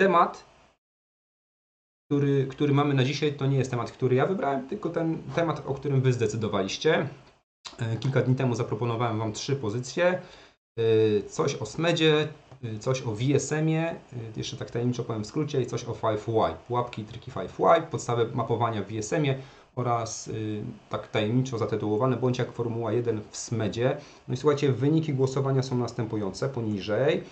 temat, który, który mamy na dzisiaj, to nie jest temat, który ja wybrałem, tylko ten temat, o którym Wy zdecydowaliście. E, kilka dni temu zaproponowałem Wam trzy pozycje. E, coś o SMEDzie, e, coś o VSM-ie, jeszcze tak tajemniczo powiem w skrócie, i coś o 5Y, pułapki i triki 5Y, podstawy mapowania w VSM-ie oraz tak tajemniczo zatytułowane bądź jak Formuła 1 w SMEDzie. No i słuchajcie, wyniki głosowania są następujące poniżej.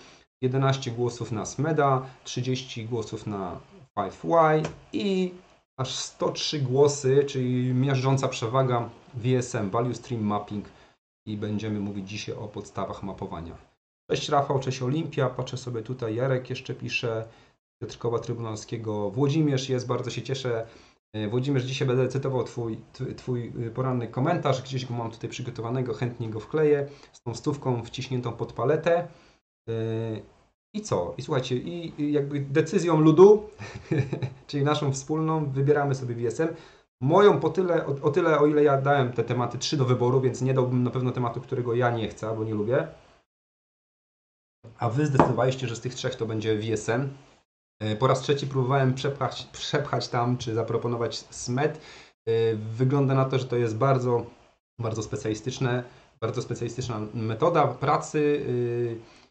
11 głosów na SMEDA, 30 głosów na 5Y i aż 103 głosy, czyli miażdżąca przewaga VSM, Value Stream Mapping i będziemy mówić dzisiaj o podstawach mapowania. Cześć Rafał, cześć Olimpia, patrzę sobie tutaj, Jarek jeszcze pisze, Piotrkowa Trybunalskiego, Włodzimierz jest, bardzo się cieszę. E, Włodzimierz, dzisiaj będę cytował twój, twój poranny komentarz, gdzieś go mam tutaj przygotowanego, chętnie go wkleję, z tą stówką wciśniętą pod paletę. I co? I słuchajcie, i jakby decyzją ludu, czyli naszą wspólną, wybieramy sobie VSM. Moją po tyle, o, o, tyle, o ile ja dałem te tematy trzy do wyboru, więc nie dałbym na pewno tematu, którego ja nie chcę albo nie lubię. A wy zdecydowaliście, że z tych trzech to będzie VSM. E, po raz trzeci próbowałem przepchać, przepchać tam, czy zaproponować SMET. E, wygląda na to, że to jest bardzo, bardzo specjalistyczne, bardzo specjalistyczna metoda pracy, e,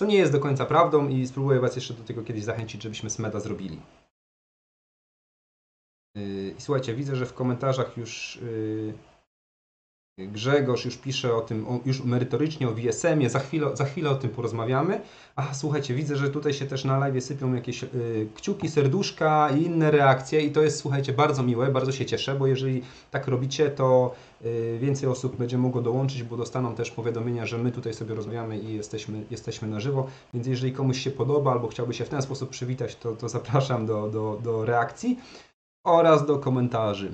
co nie jest do końca prawdą i spróbuję Was jeszcze do tego kiedyś zachęcić, żebyśmy SMETA zrobili. I słuchajcie, widzę, że w komentarzach już Grzegorz już pisze o tym, już merytorycznie o VSM-ie, za chwilę, za chwilę o tym porozmawiamy. A słuchajcie, widzę, że tutaj się też na live sypią jakieś y, kciuki, serduszka i inne reakcje i to jest, słuchajcie, bardzo miłe, bardzo się cieszę, bo jeżeli tak robicie, to y, więcej osób będzie mogło dołączyć, bo dostaną też powiadomienia, że my tutaj sobie rozmawiamy i jesteśmy, jesteśmy na żywo, więc jeżeli komuś się podoba albo chciałby się w ten sposób przywitać, to, to zapraszam do, do, do reakcji oraz do komentarzy.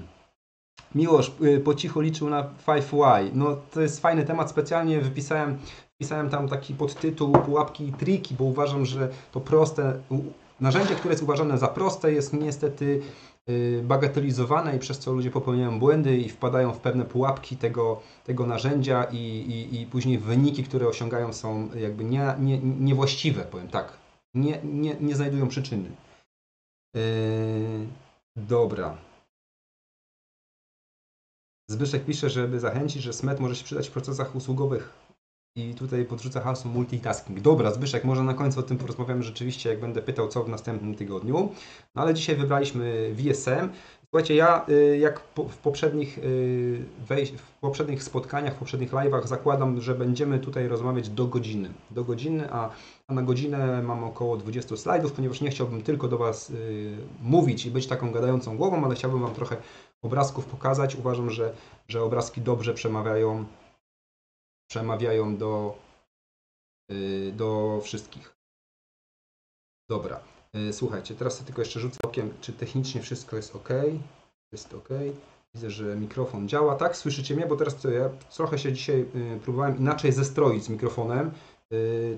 Miłosz y, po cichu liczył na 5Y. No to jest fajny temat, specjalnie wypisałem wpisałem tam taki podtytuł pułapki i triki, bo uważam, że to proste narzędzie, które jest uważane za proste jest niestety y, bagatelizowane i przez co ludzie popełniają błędy i wpadają w pewne pułapki tego, tego narzędzia i, i, i później wyniki, które osiągają są jakby nie, nie, niewłaściwe, powiem tak. Nie, nie, nie znajdują przyczyny. Yy, dobra. Zbyszek pisze, żeby zachęcić, że SMET może się przydać w procesach usługowych. I tutaj podrzuca hasło multitasking. Dobra, Zbyszek, może na końcu o tym porozmawiamy rzeczywiście, jak będę pytał, co w następnym tygodniu. No ale dzisiaj wybraliśmy VSM. Słuchajcie, ja y, jak w poprzednich, y, w poprzednich spotkaniach, w poprzednich live'ach zakładam, że będziemy tutaj rozmawiać do godziny. Do godziny, a, a na godzinę mam około 20 slajdów, ponieważ nie chciałbym tylko do Was y, mówić i być taką gadającą głową, ale chciałbym Wam trochę obrazków pokazać. Uważam, że, że obrazki dobrze przemawiają, przemawiają do, yy, do wszystkich. Dobra. Yy, słuchajcie, teraz tylko jeszcze rzucę okiem, czy technicznie wszystko jest ok. Jest ok. Widzę, że mikrofon działa. Tak, słyszycie mnie? Bo teraz ja trochę się dzisiaj yy, próbowałem inaczej zestroić z mikrofonem.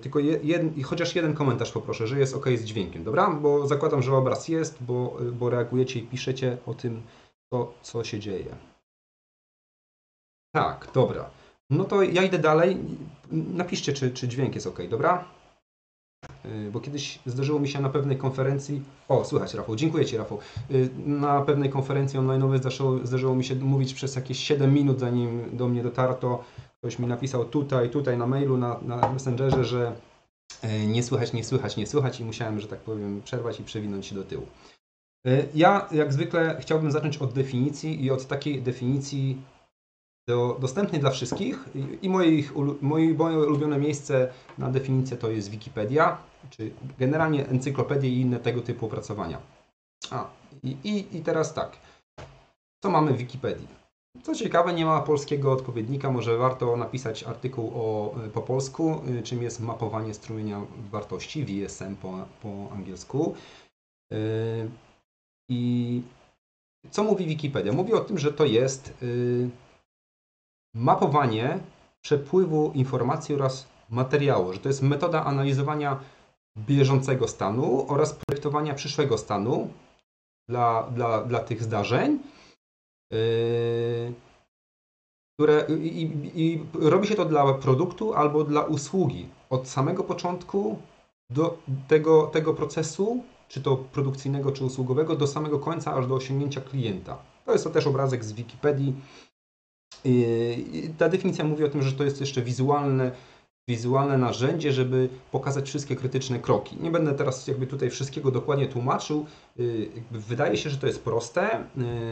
Tylko jed, chociaż jeden komentarz poproszę, że jest ok z dźwiękiem, dobra? Bo zakładam, że obraz jest, bo, bo reagujecie i piszecie o tym, to, co się dzieje. Tak, dobra. No to ja idę dalej. Napiszcie, czy, czy dźwięk jest ok, dobra? Y, bo kiedyś zdarzyło mi się na pewnej konferencji. O, słychać, Rafał. Dziękuję Ci, Rafał. Y, na pewnej konferencji online zdarzyło, zdarzyło mi się mówić przez jakieś 7 minut, zanim do mnie dotarto. Ktoś mi napisał tutaj, tutaj na mailu, na, na Messengerze, że y, nie słychać, nie słychać, nie słychać i musiałem, że tak powiem, przerwać i przewinąć się do tyłu. E, ja, jak zwykle, chciałbym zacząć od definicji i od takiej definicji do, dostępnej dla wszystkich. I moich, moje, ulubione miejsce na definicję to jest Wikipedia, czy generalnie encyklopedie i inne tego typu opracowania. A, i, i, i teraz tak. Co mamy w Wikipedii? Co ciekawe, nie ma polskiego odpowiednika, może warto napisać artykuł o, po polsku, y, czym jest mapowanie strumienia wartości, VSM po, po angielsku. Y, i co mówi Wikipedia? Mówi o tym, że to jest y, mapowanie przepływu informacji oraz materiału, że to jest metoda analizowania bieżącego stanu oraz projektowania przyszłego stanu dla, dla, dla tych zdarzeń. Yy, które i, i, i, robi się to dla produktu albo dla usługi od samego początku do tego, tego procesu, czy to produkcyjnego, czy usługowego, do samego końca, aż do osiągnięcia klienta. To jest to też obrazek z Wikipedii. Ta definicja mówi o tym, że to jest jeszcze wizualne, wizualne narzędzie, żeby pokazać wszystkie krytyczne kroki. Nie będę teraz jakby tutaj wszystkiego dokładnie tłumaczył. Y, wydaje się, że to jest proste.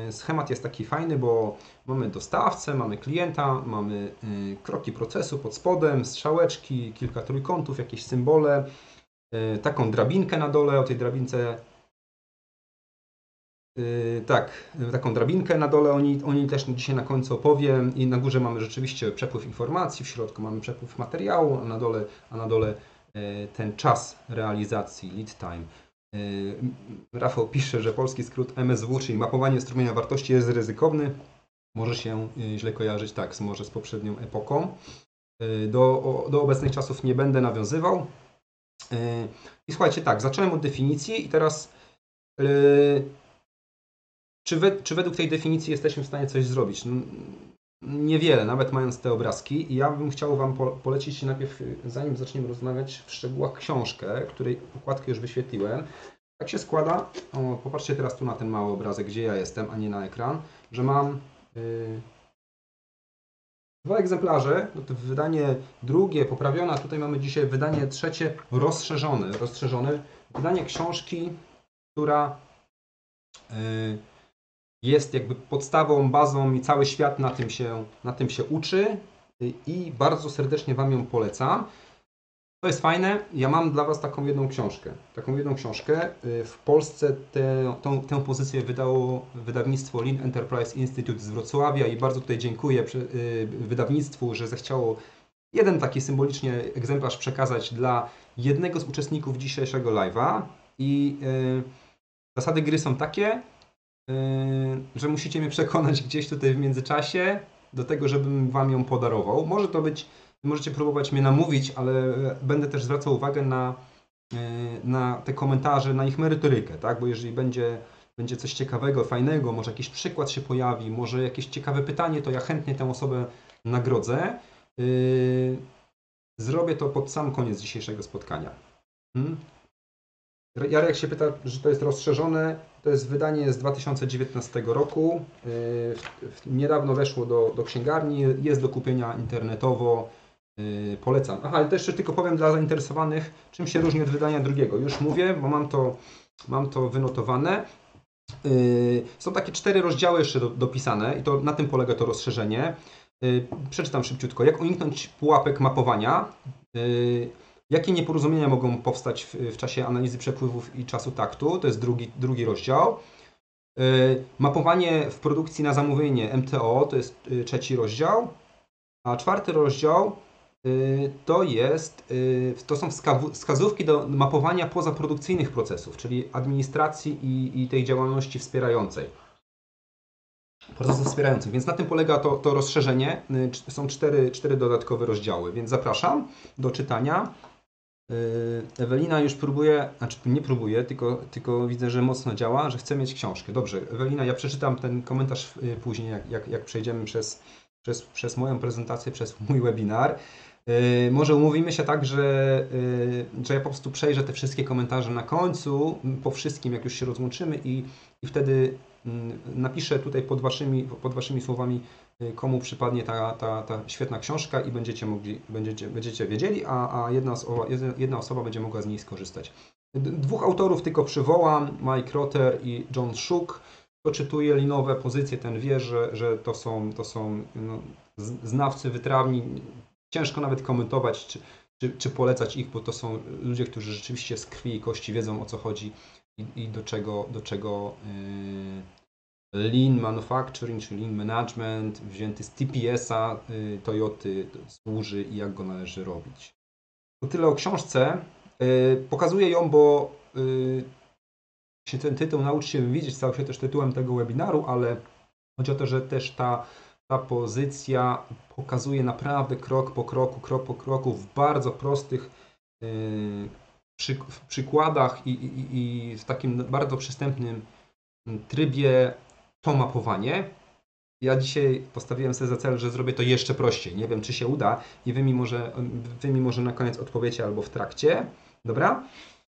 Y, schemat jest taki fajny, bo mamy dostawcę, mamy klienta, mamy y, kroki procesu pod spodem, strzałeczki, kilka trójkątów, jakieś symbole, taką drabinkę na dole. O tej drabince Yy, tak, taką drabinkę na dole oni, oni też dzisiaj na końcu opowiem i na górze mamy rzeczywiście przepływ informacji, w środku mamy przepływ materiału, a na dole, a na dole yy, ten czas realizacji, lead time. Rafał pisze, że polski skrót MSW, czyli mapowanie strumienia wartości jest ryzykowny. Może się źle kojarzyć tak, może z poprzednią epoką. Do, do obecnych czasów nie będę nawiązywał. I słuchajcie, tak, zacząłem od definicji i teraz czy, we, czy według tej definicji jesteśmy w stanie coś zrobić? Niewiele, nawet mając te obrazki. I ja bym chciał Wam po, polecić najpierw, zanim zaczniemy rozmawiać, w szczegółach książkę, której układkę już wyświetliłem. Tak się składa, o, popatrzcie teraz tu na ten mały obrazek, gdzie ja jestem, a nie na ekran, że mam yy, dwa egzemplarze, no to wydanie drugie, poprawione, a tutaj mamy dzisiaj wydanie trzecie, rozszerzone, rozszerzone, wydanie książki, która yy, jest jakby podstawą, bazą i cały świat na tym się, na tym się uczy i bardzo serdecznie Wam ją polecam. To jest fajne. Ja mam dla Was taką jedną książkę. Taką jedną książkę. W Polsce tę, tą, tę pozycję wydało wydawnictwo Lean Enterprise Institute z Wrocławia i bardzo tutaj dziękuję y, wydawnictwu, że zechciało jeden taki symbolicznie egzemplarz przekazać dla jednego z uczestników dzisiejszego live'a. I yy, zasady gry są takie, że musicie mnie przekonać gdzieś tutaj w międzyczasie do tego, żebym wam ją podarował. Może to być, możecie próbować mnie namówić, ale będę też zwracał uwagę na, yy, na te komentarze, na ich merytorykę, tak? Bo jeżeli będzie, będzie coś ciekawego, fajnego, może jakiś przykład się pojawi, może jakieś ciekawe pytanie, to ja chętnie tę osobę nagrodzę. Yy, zrobię to pod sam koniec dzisiejszego spotkania. Hmm? Jarek się pyta, że to jest rozszerzone. To jest wydanie z 2019 roku. Niedawno weszło do, do księgarni. Jest do kupienia internetowo. Yy, polecam. Aha, ale to jeszcze tylko powiem dla zainteresowanych, czym się różni od wydania drugiego. Już mówię, bo mam to, mam to wynotowane. Yy, są takie cztery rozdziały jeszcze do, dopisane i to na tym polega to rozszerzenie. Przeczytam szybciutko. Jak uniknąć pułapek mapowania? Jakie nieporozumienia mogą powstać w, w, czasie analizy przepływów i czasu taktu? To jest drugi, drugi rozdział. Y, mapowanie w produkcji na zamówienie MTO to jest y, trzeci rozdział. A czwarty rozdział y, to jest, to są wskazówki do mapowania pozaprodukcyjnych procesów, czyli administracji i, i tej działalności wspierającej. Procesów wspierających. Więc na tym polega to, to rozszerzenie. Są cztery, cztery dodatkowe rozdziały, więc zapraszam do czytania. Ewelina już próbuje, znaczy nie próbuje, tylko, tylko widzę, że mocno działa, że chce mieć książkę. Dobrze, Ewelina, ja przeczytam ten komentarz później, jak, jak, jak przejdziemy przez, przez, przez moją prezentację, przez mój webinar. Yy, może umówimy się tak, że, że ja po prostu przejrzę te wszystkie komentarze na końcu, po wszystkim, jak już się rozłączymy i, i wtedy mm, napiszę tutaj pod waszymi, pod waszymi słowami Y, komu przypadnie ta, ta, ta świetna książka i będziecie mogli, będziecie, będziecie wiedzieli, a, a jedna, osoba, jedna osoba będzie mogła z niej skorzystać. Dwóch autorów tylko przywołam, Mike Rotter i John Shook. Kto czytuje linowe pozycje, ten wie, że, że to są, to są no, znawcy wytrawni. Ciężko nawet komentować, czy, czy, czy, polecać ich, bo to są ludzie, którzy rzeczywiście z krwi i kości wiedzą o co chodzi i, i do czego, do czego yy, Lean Manufacturing czy Lean Management wzięty z TPS-a y, Toyoty służy i jak go należy robić. To tyle o książce. Y, pokazuję ją, bo się ten tytuł Naucz się widzieć stał się też tytułem tego webinaru, ale chodzi o to, że też ta, ta pozycja pokazuje naprawdę krok po kroku, krok po kroku w bardzo prostych przy, przykładach i, i, i w takim bardzo przystępnym trybie to mapowanie. Ja dzisiaj postawiłem sobie za cel, że zrobię to jeszcze prościej. Nie wiem, czy się uda i wy mi może, wy mi może na koniec odpowiecie albo w trakcie. Dobra?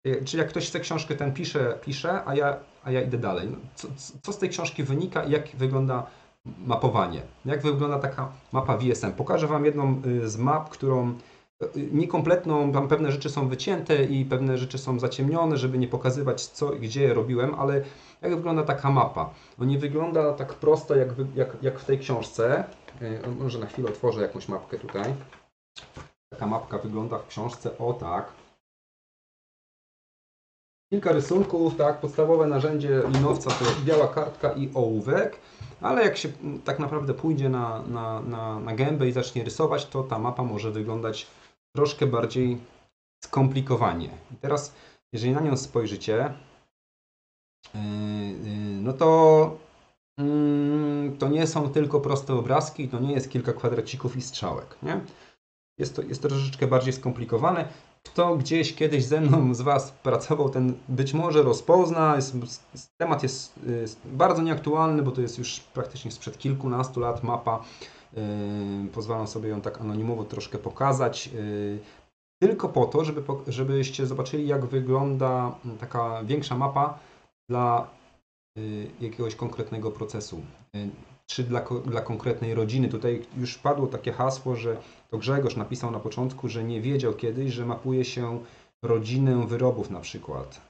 Y, Czyli jak ktoś chce książkę, ten pisze, pisze a, ja, a ja idę dalej. Co, co z tej książki wynika i jak wygląda mapowanie? Jak wygląda taka mapa VSM? Pokażę Wam jedną y, z map, którą y, niekompletną, tam pewne rzeczy są wycięte i pewne rzeczy są zaciemnione, żeby nie pokazywać co i gdzie robiłem, ale jak wygląda taka mapa? No nie wygląda tak prosto jak, jak, jak w tej książce. Y, Może na chwilę otworzę jakąś mapkę tutaj. Taka mapka wygląda w książce o tak. Kilka rysunków, tak, podstawowe narzędzie linowca to biała kartka i ołówek, ale jak się tak naprawdę pójdzie na, na, na, na gębę i zacznie rysować, to ta mapa może wyglądać troszkę bardziej skomplikowanie. I teraz, jeżeli na nią spojrzycie, yy, yy, no to mm, to nie są tylko proste obrazki, to nie jest kilka kwadracików i strzałek, nie? Jest to, jest to troszeczkę bardziej skomplikowane. Kto gdzieś kiedyś ze mną z Was pracował, ten być może rozpozna. Jest, temat jest, jest bardzo nieaktualny, bo to jest już praktycznie sprzed kilkunastu lat mapa. Yy, pozwalam sobie ją tak anonimowo troszkę pokazać. Yy, tylko po to, żeby, żebyście zobaczyli, jak wygląda taka większa mapa dla yy, jakiegoś konkretnego procesu. Yy, czy dla, dla konkretnej rodziny. Tutaj już padło takie hasło, że to Grzegorz napisał na początku, że nie wiedział kiedyś, że mapuje się rodzinę wyrobów na przykład.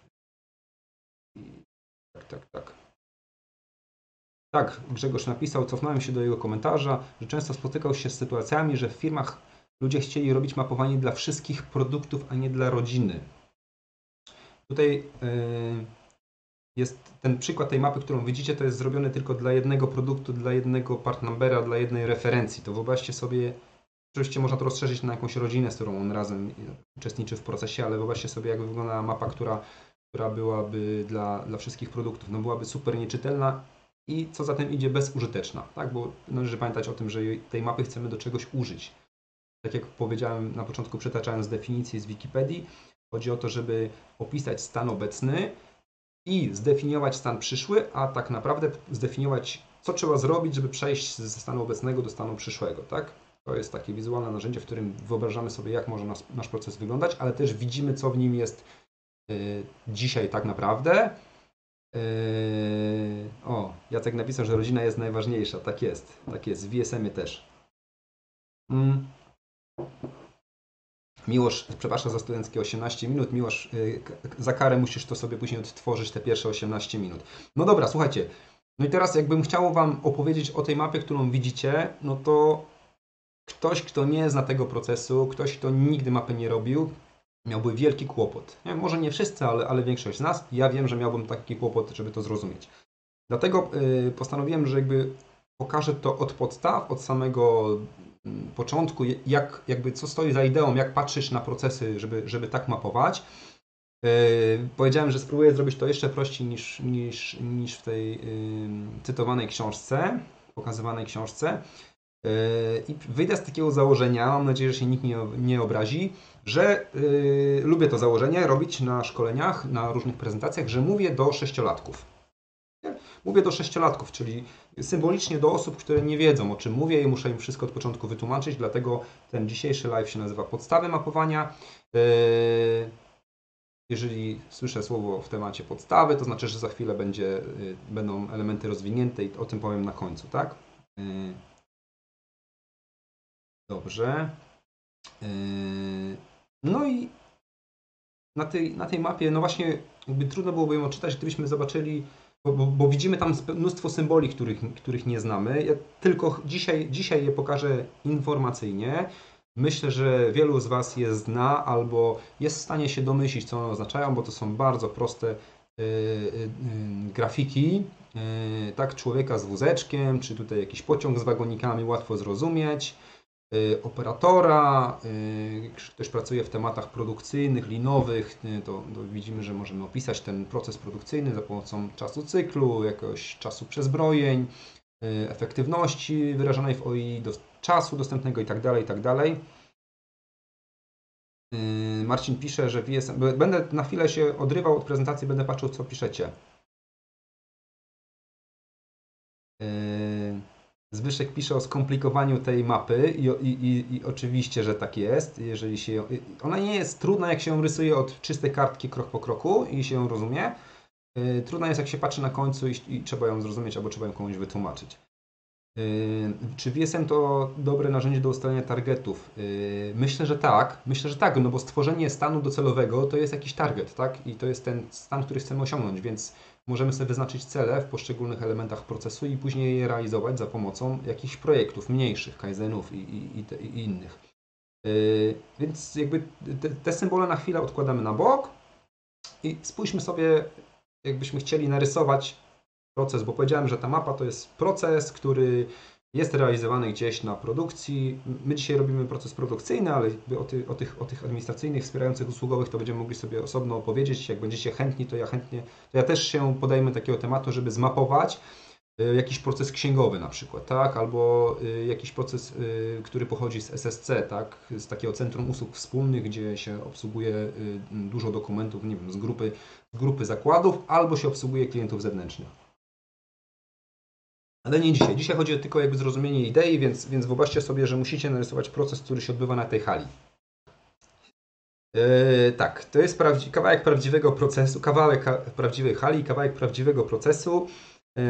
Tak, tak, tak. Tak, Grzegorz napisał, cofnąłem się do jego komentarza, że często spotykał się z sytuacjami, że w firmach ludzie chcieli robić mapowanie dla wszystkich produktów, a nie dla rodziny. Tutaj yy, jest ten przykład tej mapy, którą widzicie, to jest zrobione tylko dla jednego produktu, dla jednego part numbera, dla jednej referencji. To wyobraźcie sobie, oczywiście można to rozszerzyć na jakąś rodzinę, z którą on razem uczestniczy w procesie, ale wyobraźcie sobie, jak wygląda mapa, która, która byłaby dla, dla wszystkich produktów. No byłaby super nieczytelna i co za tym idzie bezużyteczna, tak? Bo należy pamiętać o tym, że tej mapy chcemy do czegoś użyć. Tak jak powiedziałem na początku, przytaczając definicję z Wikipedii, chodzi o to, żeby opisać stan obecny, i zdefiniować stan przyszły, a tak naprawdę zdefiniować, co trzeba zrobić, żeby przejść ze stanu obecnego do stanu przyszłego, tak? To jest takie wizualne narzędzie, w którym wyobrażamy sobie, jak może nas, nasz proces wyglądać, ale też widzimy, co w nim jest y, dzisiaj tak naprawdę. Y, o, Jacek napisał, że rodzina jest najważniejsza. Tak jest, tak jest. W VSM-ie też. Mm. Miłosz, przepraszam za studenckie 18 minut. Miłosz, y, k- za karę musisz to sobie później odtworzyć te pierwsze 18 minut. No dobra, słuchajcie. No i teraz jakbym chciał Wam opowiedzieć o tej mapie, którą widzicie, no to ktoś, kto nie zna tego procesu, ktoś, kto nigdy mapy nie robił, miałby wielki kłopot. Nie, może nie wszyscy, ale, ale większość z nas. Ja wiem, że miałbym taki kłopot, żeby to zrozumieć. Dlatego y, postanowiłem, że jakby pokażę to od podstaw, od samego mm, początku, jak, jakby co stoi za ideą, jak patrzysz na procesy, żeby, żeby tak mapować. Yy, powiedziałem, że spróbuję zrobić to jeszcze prościej niż, niż, niż w tej yy, cytowanej książce, pokazywanej książce. Yy, I wyjdę z takiego założenia, mam nadzieję, że się nikt nie, obrazi, że yy, lubię to założenie robić na szkoleniach, na różnych prezentacjach, że mówię do sześciolatków. Mówię do sześciolatków, czyli symbolicznie do osób, które nie wiedzą o czym mówię i muszę im wszystko od początku wytłumaczyć, dlatego ten dzisiejszy live się nazywa Podstawy mapowania. Yy, Jeżeli słyszę słowo w temacie podstawy, to znaczy, że za chwilę będzie, yy, będą elementy rozwinięte i o tym powiem na końcu, tak? Yy, Dobrze. Yy, No i na tej, na tej mapie, no właśnie, jakby trudno byłoby ją odczytać, gdybyśmy zobaczyli bo, bo, bo widzimy tam mnóstwo symboli, których, których nie znamy. Ja tylko dzisiaj, dzisiaj je pokażę informacyjnie. Myślę, że wielu z Was je zna albo jest w stanie się domyślić, co one oznaczają, bo to są bardzo proste y, y, y, grafiki. Y, tak, człowieka z wózeczkiem, czy tutaj jakiś pociąg z wagonikami, łatwo zrozumieć. Y, operatora, y, ktoś pracuje w tematach produkcyjnych, linowych, y, to, to widzimy, że możemy opisać ten proces produkcyjny za pomocą czasu cyklu, jakiegoś czasu przezbrojeń, efektywności wyrażanej w OI, do, czasu dostępnego itd., itd. Y, Marcin pisze, że VSM... Będę na chwilę się odrywał od prezentacji, będę patrzył, co piszecie. Zbyszek pisze o skomplikowaniu tej mapy i, i, i, i, oczywiście, że tak jest. Jeżeli się, ona nie jest trudna, jak się ją rysuje od czystej kartki krok po kroku i się ją rozumie. Yy, trudna jest, jak się patrzy na końcu i, i trzeba ją zrozumieć albo trzeba ją komuś wytłumaczyć. Yy, czy VSM to dobre narzędzie do ustalenia targetów? Yy, myślę, że tak. Myślę, że tak, no bo stworzenie stanu docelowego to jest jakiś target, tak? I to jest ten stan, który chcemy osiągnąć, więc możemy sobie wyznaczyć cele w poszczególnych elementach procesu i później je realizować za pomocą jakichś projektów mniejszych, kaizenów i, i, i, i innych. Yy, więc jakby te, te symbole na chwilę odkładamy na bok i spójrzmy sobie, jakbyśmy chcieli narysować proces, bo powiedziałem, że ta mapa to jest proces, który jest realizowany gdzieś na produkcji. My dzisiaj robimy proces produkcyjny, ale o, ty, o, tych, o tych administracyjnych, wspierających, usługowych to będziemy mogli sobie osobno opowiedzieć. Jak będziecie chętni, to ja chętnie, to ja też się podejmę takiego tematu, żeby zmapować y, jakiś proces księgowy na przykład, tak? Albo y, jakiś proces, y, który pochodzi z SSC, tak? Z takiego centrum usług wspólnych, gdzie się obsługuje dużo dokumentów, nie wiem, z grupy, z grupy zakładów, albo się obsługuje klientów zewnętrznych. Ale nie dzisiaj. Dzisiaj chodzi tylko jakby zrozumienie idei, więc, więc wyobraźcie sobie, że musicie narysować proces, który się odbywa na tej hali. Yy, tak, to jest prawdzi kawałek prawdziwego procesu, kawałek prawdziwej hali, kawałek prawdziwego procesu. Yy,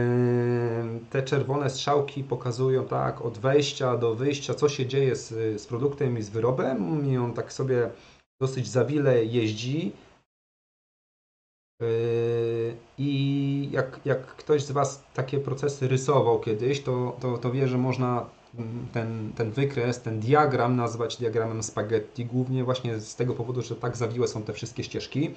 te czerwone strzałki pokazują tak od wejścia do wyjścia, co się dzieje z, z produktem i z wyrobem. I on tak sobie dosyć zawile jeździ. Yy, I jak, jak ktoś z Was takie procesy rysował kiedyś, to, to, to wie, że można ten, ten wykres, ten diagram nazwać diagramem spaghetti, głównie właśnie z tego powodu, że tak zawiłe są te wszystkie ścieżki.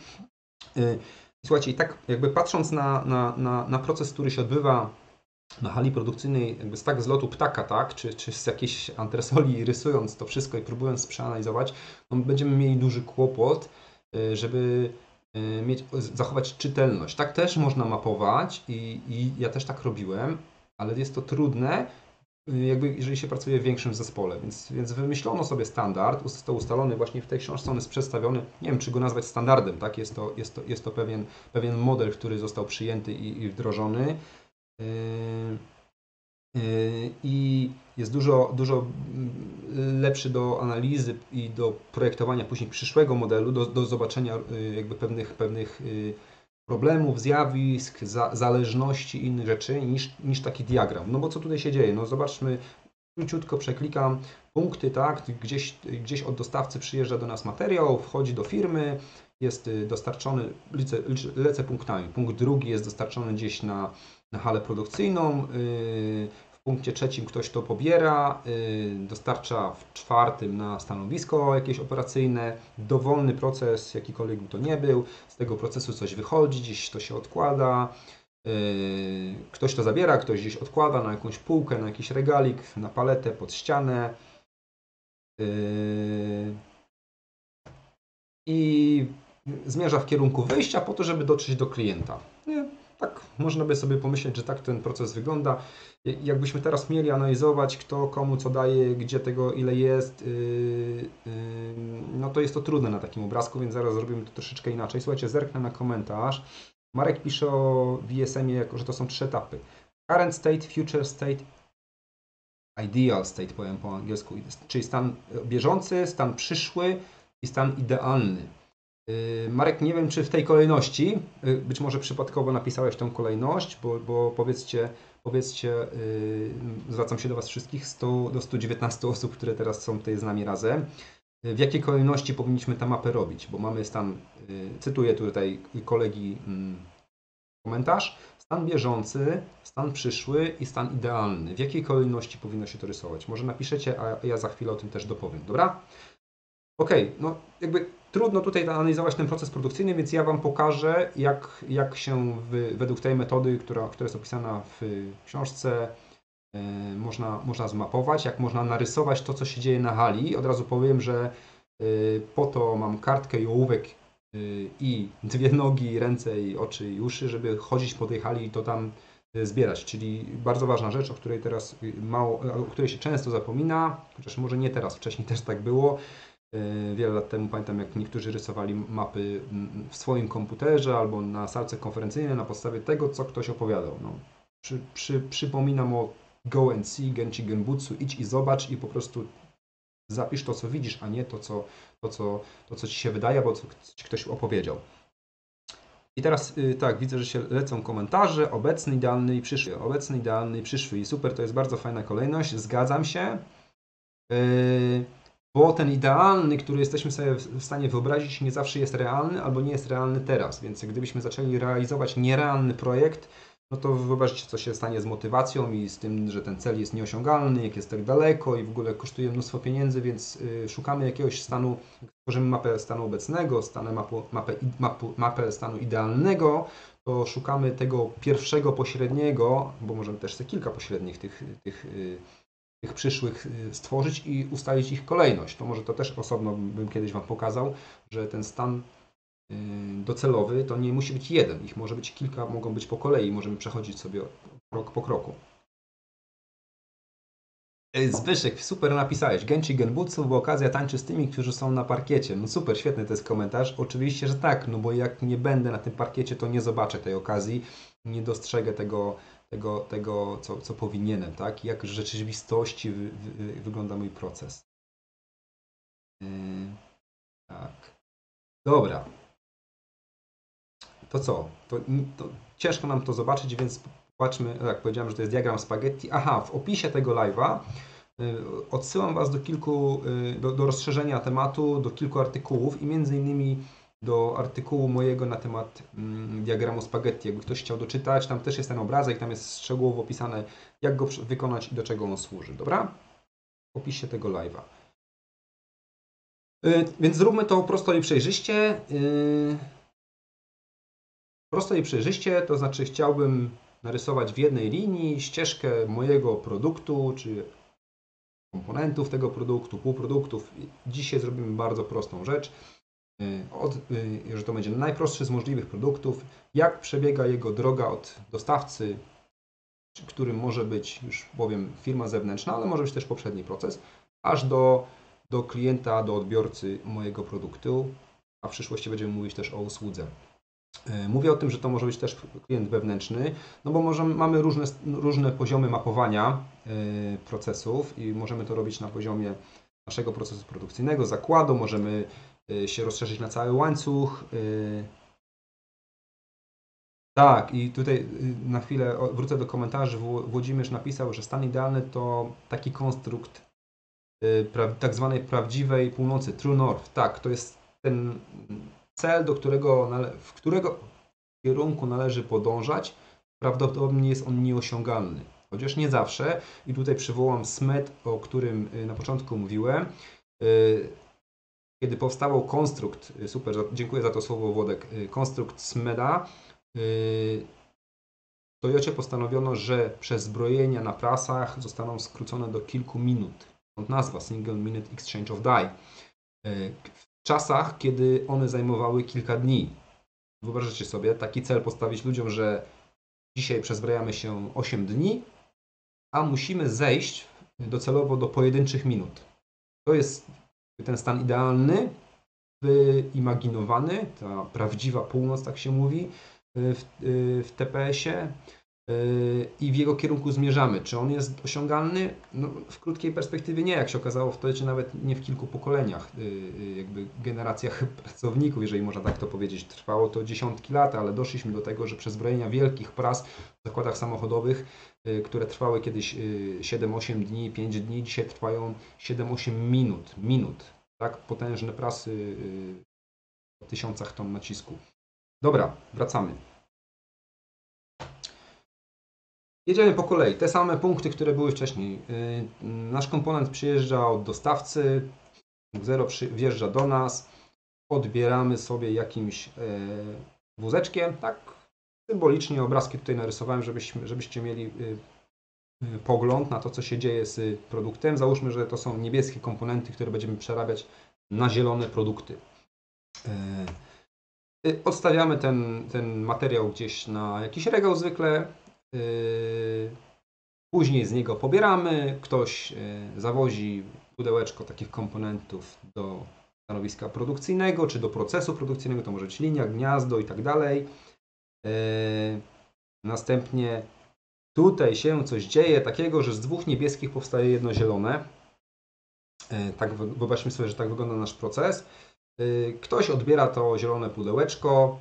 Yy, słuchajcie, i tak jakby patrząc na, na, na, na proces, który się odbywa na hali produkcyjnej, jakby z tak z lotu ptaka, tak, czy, czy z jakiejś antresoli rysując to wszystko i próbując przeanalizować, no będziemy mieli duży kłopot, yy, żeby mieć, zachować czytelność. Tak też można mapować i, i ja też tak robiłem, ale jest to trudne, y, jakby jeżeli się pracuje w większym zespole. Więc, więc wymyślono sobie standard, został ustalony właśnie w tej książce, on jest przedstawiony, nie wiem czy go nazwać standardem, tak? Jest to, jest to, jest to pewien, pewien model, który został przyjęty i, i wdrożony. Yy, i jest dużo, dużo mm, lepszy do analizy i do projektowania później przyszłego modelu, do, do zobaczenia yy, jakby pewnych, pewnych yy, problemów, zjawisk, za, zależności i innych rzeczy niż, niż taki diagram. No bo co tutaj się dzieje? No zobaczmy, króciutko przeklikam punkty, tak, gdzieś, gdzieś od dostawcy przyjeżdża do nas materiał, wchodzi do firmy, jest dostarczony, lecę, lecę punktami. Punkt drugi jest dostarczony gdzieś na na halę produkcyjną. Y, w punkcie trzecim ktoś to pobiera, y, dostarcza w czwartym na stanowisko jakieś operacyjne. Dowolny proces, jakikolwiek by to nie był, z tego procesu coś wychodzi, gdzieś to się odkłada. Y, ktoś to zabiera, ktoś gdzieś odkłada na jakąś półkę, na jakiś regalik, na paletę, pod ścianę. I zmierza w kierunku wyjścia po to, żeby dotrzeć do klienta. Nie? Tak można by sobie pomyśleć, że tak ten proces wygląda. Jakbyśmy teraz mieli analizować, kto komu co daje, gdzie tego ile jest, yy, yy, no to jest to trudne na takim obrazku, więc zaraz zrobimy to troszeczkę inaczej. Słuchajcie, zerknę na komentarz. Marek pisze o VSM-ie, że to są trzy etapy. Current state, future state, ideal state, powiem po angielsku, czyli stan bieżący, stan przyszły i stan idealny. Y, Marek, nie wiem, czy w tej kolejności, y, być może przypadkowo napisałeś tą kolejność, bo, bo powiedzcie, powiedzcie yy, zwracam się do Was wszystkich, 100, do 119 osób, które teraz są tutaj z nami razem, w jakiej kolejności powinniśmy tę mapę robić, bo mamy stan, yy, cytuję tutaj kolegi yy, komentarz, stan bieżący, stan przyszły i stan idealny. W jakiej kolejności powinno się to rysować? Może napiszecie, a ja za chwilę o tym też dopowiem, dobra? Okej, okay, no jakby trudno tutaj analizować ten proces produkcyjny, więc ja Wam pokażę, jak, jak się w, według tej metody, która, która jest opisana w książce, yy, można, można zmapować, jak można narysować to, co się dzieje na hali. Od razu powiem, że yy, po to mam kartkę i ołówek yy, i dwie nogi, ręce i oczy i uszy, żeby chodzić po tej hali i to tam zbierać. Czyli bardzo ważna rzecz, o której teraz mało, o której się często zapomina, chociaż może nie teraz, wcześniej też tak było E, wiele lat temu pamiętam, jak niektórzy rysowali mapy w swoim komputerze albo na salce konferencyjnej na podstawie tego, co ktoś opowiadał. No, przy, przy, przypominam o go and see, Genchi Genbutsu, idź i zobacz i po prostu zapisz to, co widzisz, a nie to, co, to, co, to, co ci się wydaje, ci ktoś opowiedział. I teraz y, tak, widzę, że się lecą komentarze. Obecny, idealny i przyszły. Obecny, idealny i przyszły. I super, to jest bardzo fajna kolejność. Zgadzam się. Yy, bo ten idealny, który jesteśmy sobie w stanie wyobrazić, nie zawsze jest realny albo nie jest realny teraz. Więc gdybyśmy zaczęli realizować nierealny projekt, no to wyobraźcie, co się stanie z motywacją i z tym, że ten cel jest nieosiągalny, jak jest tak daleko i w ogóle kosztuje mnóstwo pieniędzy, więc y, szukamy jakiegoś stanu, tworzymy mapę stanu obecnego, stanę mapu, mapę, mapu, mapę stanu idealnego, to szukamy tego pierwszego pośredniego, bo możemy też te kilka pośrednich tych, tych, y, tych przyszłych y, stworzyć i ustalić ich kolejność. To może to też osobno bym kiedyś Wam pokazał, że ten stan Y, docelowy, to nie musi być jeden. Ich może być kilka, mogą być po kolei. Możemy przechodzić sobie krok po kroku. Y, Zbyszek, super napisałeś. Genchi Genbutsu, bo okazja tańczy z tymi, którzy są na parkiecie. No super, świetny to jest komentarz. Oczywiście, że tak, no bo jak nie będę na tym parkiecie, to nie zobaczę tej okazji, nie dostrzegę tego, tego, tego co, co powinienem, tak? Jak w rzeczywistości wy, wy, wygląda mój proces. Yy, tak. Dobra, to co? To, to, ciężko nam to zobaczyć, więc patrzmy, jak powiedziałem, że to jest diagram spaghetti. Aha, w opisie tego live'a y, odsyłam Was do kilku, y, do, do rozszerzenia tematu, do kilku artykułów i między innymi do artykułu mojego na temat mm, diagramu spaghetti. Jakby ktoś chciał doczytać, tam też jest ten obrazek, tam jest szczegółowo opisane, jak go wykonać i do czego on służy. Dobra? W opisie tego live'a. Y, więc zróbmy to prosto i przejrzyście. Prosto i przejrzyście, to znaczy chciałbym narysować w jednej linii ścieżkę mojego produktu, czy komponentów tego produktu, półproduktów. Dzisiaj zrobimy bardzo prostą rzecz. Y, od, y, że to będzie najprostszy z możliwych produktów, jak przebiega jego droga od dostawcy, którym może być, już powiem, firma zewnętrzna, ale może być też poprzedni proces, aż do, do klienta, do odbiorcy mojego produktu, a w przyszłości będziemy mówić też o usłudze. E, mówię o tym, że to może być też klient wewnętrzny, no bo mamy różne, różne poziomy mapowania e, procesów i możemy to robić na poziomie naszego procesu produkcyjnego, zakładu, możemy e, się rozszerzyć na cały łańcuch. Tak, i tutaj na chwilę wrócę do komentarzy. Włodzimierz napisał, że stan idealny to taki konstrukt tak zwanej prawdziwej północy, true north. Tak, to jest ten cel, do którego, w którego kierunku należy podążać, prawdopodobnie jest on nieosiągalny. Chociaż nie zawsze. I tutaj przywołam SMET, o którym y, na początku mówiłem. Y, kiedy powstawał konstrukt, y, super, dziękuję za to słowo Włodek, konstrukt SMEDA, w Toyocie postanowiono, że przezbrojenia na prasach zostaną skrócone do kilku minut. Stąd nazwa Single Minute Exchange of Die czasach, kiedy one zajmowały kilka dni. Wyobraźcie sobie taki cel postawić ludziom, że dzisiaj przezbrajamy się 8 dni, a musimy zejść docelowo do pojedynczych minut. To jest ten stan idealny, wyimaginowany, ta prawdziwa północ, tak się mówi w, w TPS-ie i w jego kierunku zmierzamy. Czy on jest osiągalny? No, w krótkiej perspektywie nie, jak się okazało, w Toyocie nawet nie w kilku pokoleniach, y, y, jakby generacjach pracowników, jeżeli można tak to powiedzieć. Trwało to dziesiątki lat, ale doszliśmy do tego, że przezbrojenia wielkich pras w zakładach samochodowych, y, które trwały kiedyś 7-8 dni, 5 dni, dzisiaj trwają 7-8 minut. Minut. Tak, potężne prasy o tysiącach ton nacisku. Dobra, wracamy. Jedziemy po kolei. Te same punkty, które były wcześniej. Y, nasz komponent przyjeżdża od dostawcy, zero wjeżdża do nas, odbieramy sobie jakimś e, wózeczkiem, tak symbolicznie obrazki tutaj narysowałem, żebyśmy, żebyście mieli y, y, pogląd na to, co się dzieje z produktem. Załóżmy, że to są niebieskie komponenty, które będziemy przerabiać na zielone produkty. Odstawiamy ten, ten materiał gdzieś na jakiś regał zwykle, później z niego pobieramy, ktoś yy, zawozi pudełeczko takich komponentów do stanowiska produkcyjnego, czy do procesu produkcyjnego, to może być linia, gniazdo i tak dalej. Yy, następnie tutaj się coś dzieje takiego, że z dwóch niebieskich powstaje jedno zielone. Tak, wy- wyobraźmy sobie, że tak wygląda nasz proces. Ktoś odbiera to zielone pudełeczko,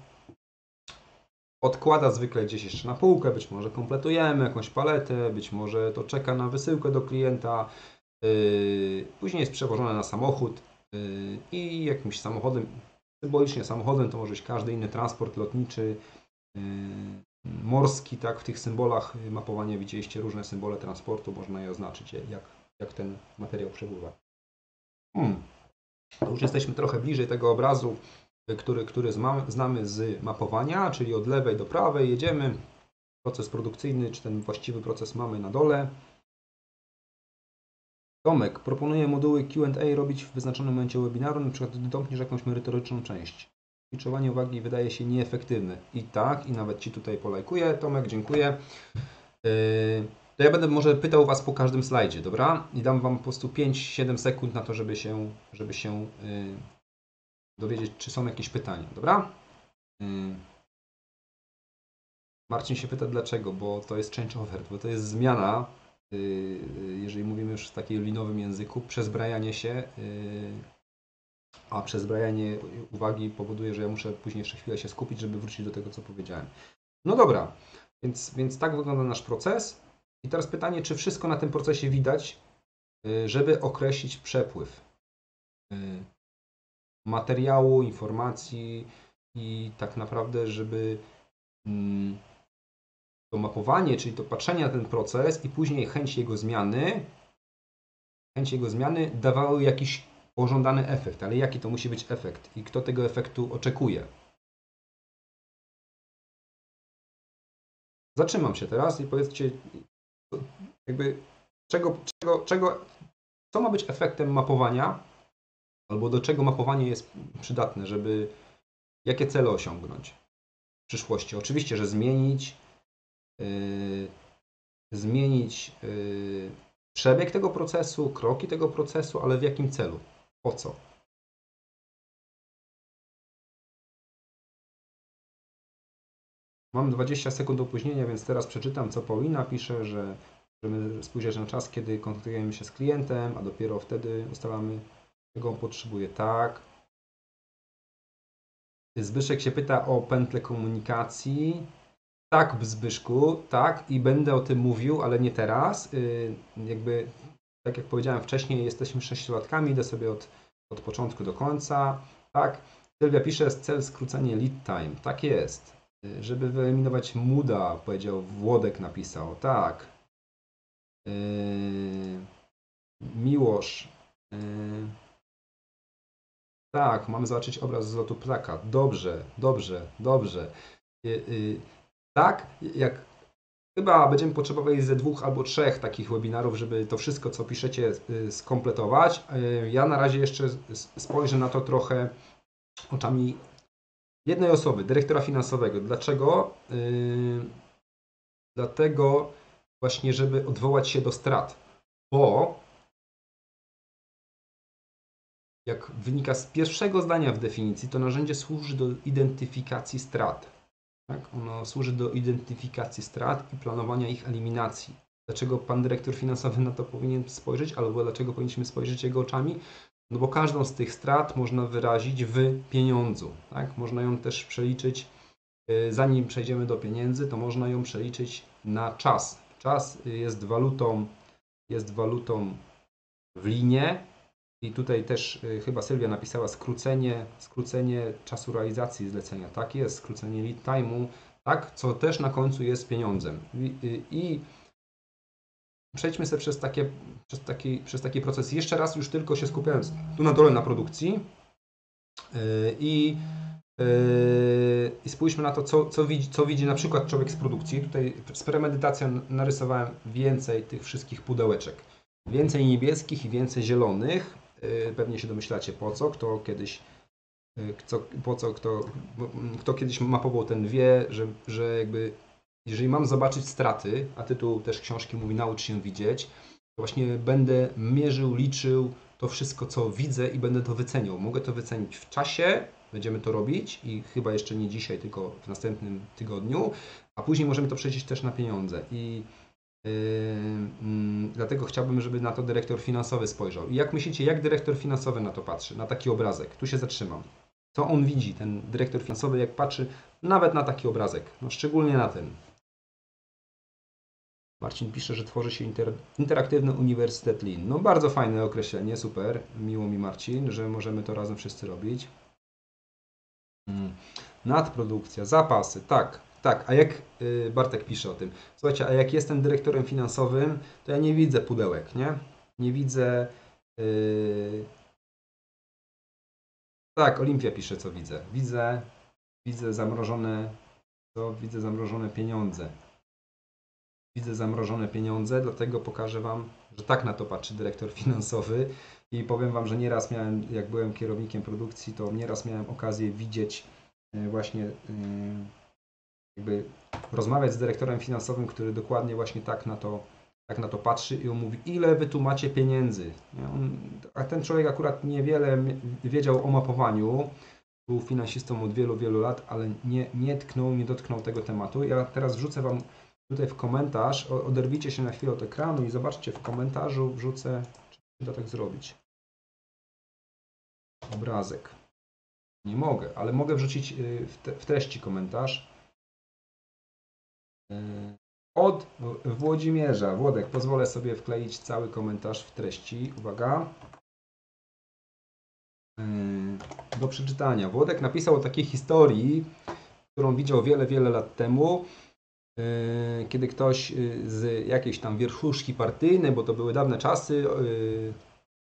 odkłada zwykle gdzieś jeszcze na półkę, być może kompletujemy jakąś paletę, być może to czeka na wysyłkę do klienta, yy, później jest przewożone na samochód yy, i jakimś samochodem, symbolicznie samochodem, to może być każdy inny transport lotniczy, yy, morski, tak, w tych symbolach mapowania widzieliście różne symbole transportu, można je oznaczyć, jak, jak ten materiał przepływa. Hmm. To już jesteśmy trochę bliżej tego obrazu, który, który znamy z mapowania, czyli od lewej do prawej jedziemy. Proces produkcyjny, czy ten właściwy proces mamy na dole. Tomek proponuje moduły Q&A robić w wyznaczonym momencie webinaru, na przykład gdy domkniesz jakąś merytoryczną część. Ćwiczenie uwagi wydaje się nieefektywne. I tak, i nawet Ci tutaj polajkuję. Tomek, dziękuję. Yy, To ja będę może pytał Was po każdym slajdzie, dobra? I dam Wam po prostu 5-7 sekund na to, żeby się, żeby się yy, dowiedzieć, czy są jakieś pytania, dobra? Marcin się pyta dlaczego, bo to jest changeover, bo to jest zmiana, yy, jeżeli mówimy już w takim linowym języku, przezbrajanie się, yy, a przezbrajanie uwagi powoduje, że ja muszę później jeszcze chwilę się skupić, żeby wrócić do tego, co powiedziałem. No dobra, więc, więc tak wygląda nasz proces. I teraz pytanie, czy wszystko na tym procesie widać, żeby określić przepływ materiału, informacji i tak naprawdę, żeby mm, to mapowanie, czyli to patrzenie na ten proces i później chęć jego zmiany, chęć jego zmiany dawały jakiś pożądany efekt, ale jaki to musi być efekt i kto tego efektu oczekuje. Zatrzymam się teraz i powiedzcie, jakby czego, czego, czego, co ma być efektem mapowania, albo do czego mapowanie jest przydatne, żeby jakie cele osiągnąć w przyszłości. Oczywiście, że zmienić, yy, zmienić yy, przebieg tego procesu, kroki tego procesu, ale w jakim celu? Po co? Mam 20 sekund opóźnienia, więc teraz przeczytam, co Paulina pisze, że możemy spojrzeć na czas, kiedy kontaktujemy się z klientem, a dopiero wtedy ustalamy, czego on potrzebuje. Tak. Zbyszek się pyta o pętlę komunikacji. Tak, Zbyszku, tak i będę o tym mówił, ale nie teraz. Yy, jakby, tak jak powiedziałem wcześniej, jesteśmy sześciolatkami, idę sobie od, od początku do końca. Tak. Sylwia pisze, cel skrócenie lead time. Tak jest. Yy, żeby wyeliminować muda, powiedział Włodek napisał. Tak. Yy. Yy, tak, mamy zobaczyć obraz z lotu ptaka. Dobrze, dobrze, dobrze. Y, y, tak, jak chyba będziemy potrzebowali ze dwóch albo trzech takich webinarów, żeby to wszystko, co piszecie, y, skompletować. Ja na razie jeszcze spojrzę na to trochę oczami jednej osoby, dyrektora finansowego. Dlaczego? Dlatego właśnie, żeby odwołać się do strat, bo jak wynika z pierwszego zdania w definicji, to narzędzie służy do identyfikacji strat. Tak? Ono służy do identyfikacji strat i planowania ich eliminacji. Dlaczego pan dyrektor finansowy na to powinien spojrzeć, albo dlaczego powinniśmy spojrzeć jego oczami? No bo każdą z tych strat można wyrazić w pieniądzu. Tak? Można ją też przeliczyć, yy, zanim przejdziemy do pieniędzy, to można ją przeliczyć na czas. Czas jest walutą, jest walutą w linie, i tutaj też y, chyba Sylwia napisała skrócenie, skrócenie czasu realizacji zlecenia. Tak jest, skrócenie lead time'u, tak, co też na końcu jest pieniądzem. I, y, i przejdźmy sobie przez, takie, przez, taki, przez taki proces. Jeszcze raz już tylko się skupiając tu na dole na produkcji y, i I spójrzmy na to, co, co, widzi, co widzi na przykład człowiek z produkcji. Tutaj z premedytacją narysowałem więcej tych wszystkich pudełeczek. Więcej niebieskich i więcej zielonych. Yy, Pewnie się domyślacie po co. Kto kiedyś, yy, kto, po co, kto, kto kiedyś mapował ten wie, że, że jakby jeżeli mam zobaczyć straty, a tytuł też książki mówi naucz się widzieć, to właśnie będę mierzył, liczył to wszystko, co widzę i będę to wyceniał. Mogę to wycenić w czasie, będziemy to robić i chyba jeszcze nie dzisiaj, tylko w następnym tygodniu, a później możemy to przejść też na pieniądze. I dlatego chciałbym, żeby na to dyrektor finansowy spojrzał. I jak myślicie, jak dyrektor finansowy na to patrzy, na taki obrazek? Tu się zatrzymam. Co on widzi, ten dyrektor finansowy, jak patrzy nawet na taki obrazek? No szczególnie na ten. Marcin pisze, że tworzy się inter, interaktywny Uniwersytet Lin. No bardzo fajne określenie, super. Miło mi Marcin, że możemy to razem wszyscy robić. Hmm. Nadprodukcja, zapasy, tak, tak. A jak yy, Bartek pisze o tym? Słuchajcie, a jak jestem dyrektorem finansowym, to ja nie widzę pudełek, nie? Nie widzę. Yy... Tak, Olimpia pisze, co widzę. Widzę, widzę zamrożone, to widzę zamrożone pieniądze widzę zamrożone pieniądze, dlatego pokażę Wam, że tak na to patrzy dyrektor finansowy i powiem Wam, że nieraz miałem, jak byłem kierownikiem produkcji, to nieraz miałem okazję widzieć e, właśnie e, jakby rozmawiać z dyrektorem finansowym, który dokładnie właśnie tak na to, tak na to patrzy i on mówi, ile wy tu macie pieniędzy. On, a ten człowiek akurat niewiele wiedział o mapowaniu, był finansistą od wielu, wielu lat, ale nie, nie tknął, nie dotknął tego tematu. Ja teraz wrzucę Wam tutaj w komentarz, oderwijcie się na chwilę od ekranu i zobaczcie w komentarzu, wrzucę, czy da tak zrobić. Obrazek. Nie mogę, ale mogę wrzucić y, w treści komentarz. Od Włodzimierza. Włodek, pozwolę sobie wkleić cały komentarz w treści. Uwaga. Y, do przeczytania. Włodek napisał o takiej historii, którą widział wiele, wiele lat temu E, kiedy ktoś e, z jakiejś tam wierchuszki partyjnej, bo to były dawne czasy, e,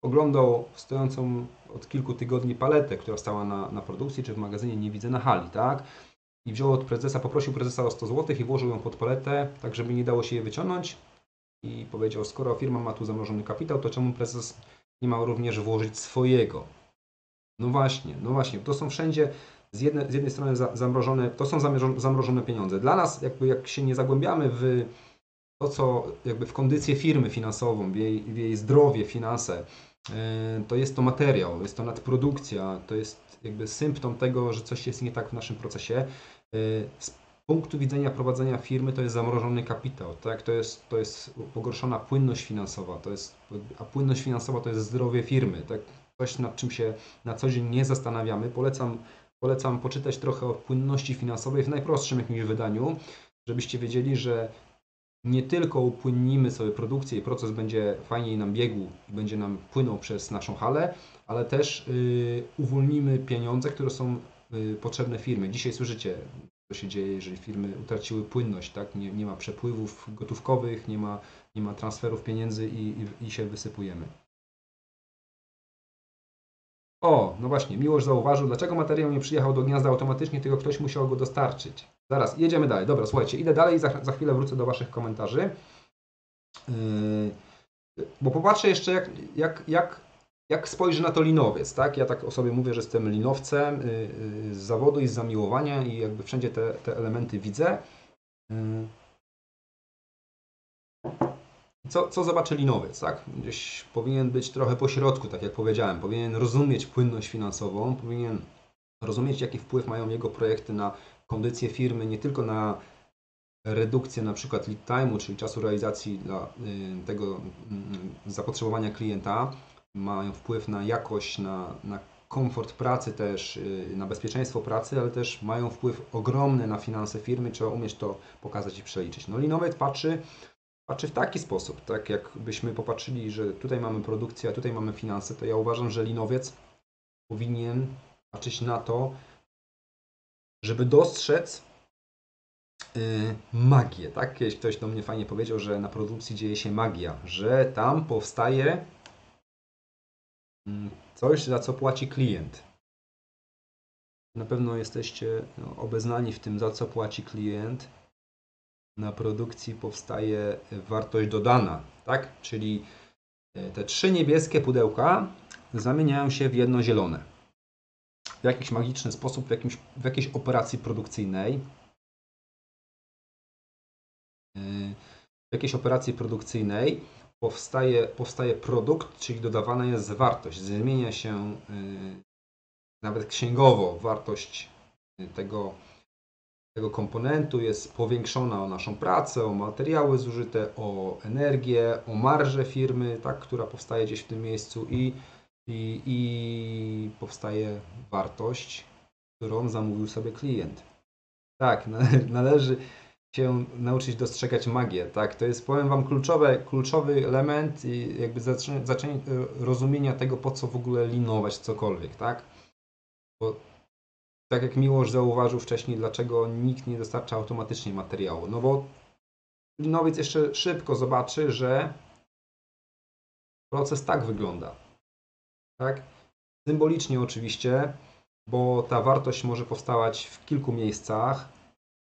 oglądał stojącą od kilku tygodni paletę, która stała na, na produkcji czy w magazynie, nie widzę, na hali, tak? I wziął od prezesa, poprosił prezesa o 100 zł i włożył ją pod paletę, tak żeby nie dało się jej wyciągnąć. I powiedział, skoro firma ma tu zamrożony kapitał, to czemu prezes nie ma również włożyć swojego? No właśnie, no właśnie, to są wszędzie z jednej, z jednej strony zamrożone, to są zamrożone pieniądze. Dla nas, jakby jak się nie zagłębiamy w to, co jakby w kondycję firmy finansową, w jej, w jej zdrowie, finanse, to jest to materiał, jest to nadprodukcja, to jest jakby symptom tego, że coś jest nie tak w naszym procesie. E, z punktu widzenia prowadzenia firmy to jest zamrożony kapitał, tak? to, jest, to jest pogorszona płynność finansowa, to jest, a płynność finansowa to jest zdrowie firmy. Tak? Coś, nad czym się na co dzień nie zastanawiamy. Polecam Polecam poczytać trochę o płynności finansowej w najprostszym jakimś wydaniu, żebyście wiedzieli, że nie tylko upłynnimy sobie produkcję i proces będzie fajniej nam biegł i będzie nam płynął przez naszą halę, ale też yy, uwolnimy pieniądze, które są yy, potrzebne firmy. Dzisiaj słyszycie, co się dzieje, jeżeli firmy utraciły płynność, tak? nie, nie ma przepływów gotówkowych, nie ma, nie ma transferów pieniędzy i, i, i się wysypujemy. O, no właśnie, Miłosz zauważył, dlaczego materiał nie przyjechał do gniazda automatycznie, tylko ktoś musiał go dostarczyć. Zaraz, jedziemy dalej. Dobra, słuchajcie, idę dalej za, za chwilę wrócę do Waszych komentarzy. Yy, bo popatrzę jeszcze, jak, jak, jak, jak spojrzy na to linowiec, tak? Ja tak o sobie mówię, że jestem linowcem yy, yy, z zawodu i z zamiłowania i jakby wszędzie te, te elementy widzę. Yy. Co, co zobaczy linowiec? Tak? Gdzieś powinien być trochę po środku, tak jak powiedziałem. Powinien rozumieć płynność finansową, powinien rozumieć, jaki wpływ mają jego projekty na kondycję firmy, nie tylko na redukcję na przykład lead time'u, czyli czasu realizacji dla y, tego mm, zapotrzebowania klienta, mają wpływ na jakość, na, na komfort pracy też, y, na bezpieczeństwo pracy, ale też mają wpływ ogromny na finanse firmy, trzeba umieć to pokazać i przeliczyć. No linowiec patrzy patrzy w taki sposób, tak jakbyśmy popatrzyli, że tutaj mamy produkcję, a tutaj mamy finanse, to ja uważam, że linowiec powinien patrzeć na to, żeby dostrzec yy, magię, tak? Kiedyś ktoś do mnie fajnie powiedział, że na produkcji dzieje się magia, że tam powstaje yy, coś, za co płaci klient. Na pewno jesteście no, obeznani w tym, za co płaci klient na produkcji powstaje wartość dodana, tak? Czyli e, te trzy niebieskie pudełka zamieniają się w jedno zielone. W jakiś magiczny sposób, w, jakimś, w jakiejś operacji produkcyjnej. E, w jakiejś operacji produkcyjnej powstaje, powstaje produkt, czyli dodawana jest wartość. Zmienia się e, nawet księgowo wartość tego, tego komponentu jest powiększona o naszą pracę, o materiały zużyte, o energię, o marżę firmy, tak, która powstaje gdzieś w tym miejscu i, i, i powstaje wartość, którą zamówił sobie klient. Tak, należy się nauczyć dostrzegać magię, tak? To jest, powiem Wam, kluczowe, kluczowy element i jakby zaczęcie rozumienia tego, po co w ogóle linować cokolwiek, tak? Bo tak jak Miłosz zauważył wcześniej, dlaczego nikt nie dostarcza automatycznie materiału. No bo linowiec jeszcze szybko zobaczy, że proces tak wygląda. Tak? Symbolicznie oczywiście, bo ta wartość może powstawać w kilku miejscach.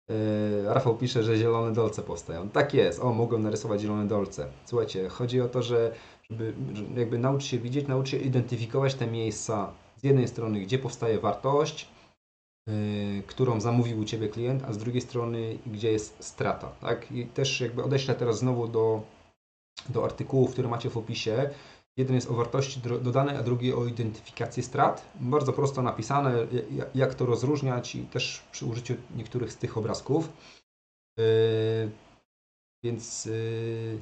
Yy, Rafał pisze, że zielone dolce powstają. Tak jest. O, mogłem narysować zielone dolce. Słuchajcie, chodzi o to, że żeby jakby nauczyć się widzieć, nauczyć się identyfikować te miejsca z jednej strony, gdzie powstaje wartość, yy, którą zamówił u Ciebie klient, a z drugiej strony, gdzie jest strata. Tak? I też jakby odeślę teraz znowu do, do artykułów, które macie w opisie. Jeden jest o wartości dodanej, a drugi o identyfikacji strat. Bardzo prosto napisane, jak to rozróżniać i też przy użyciu niektórych z tych obrazków. Yy, więc yy,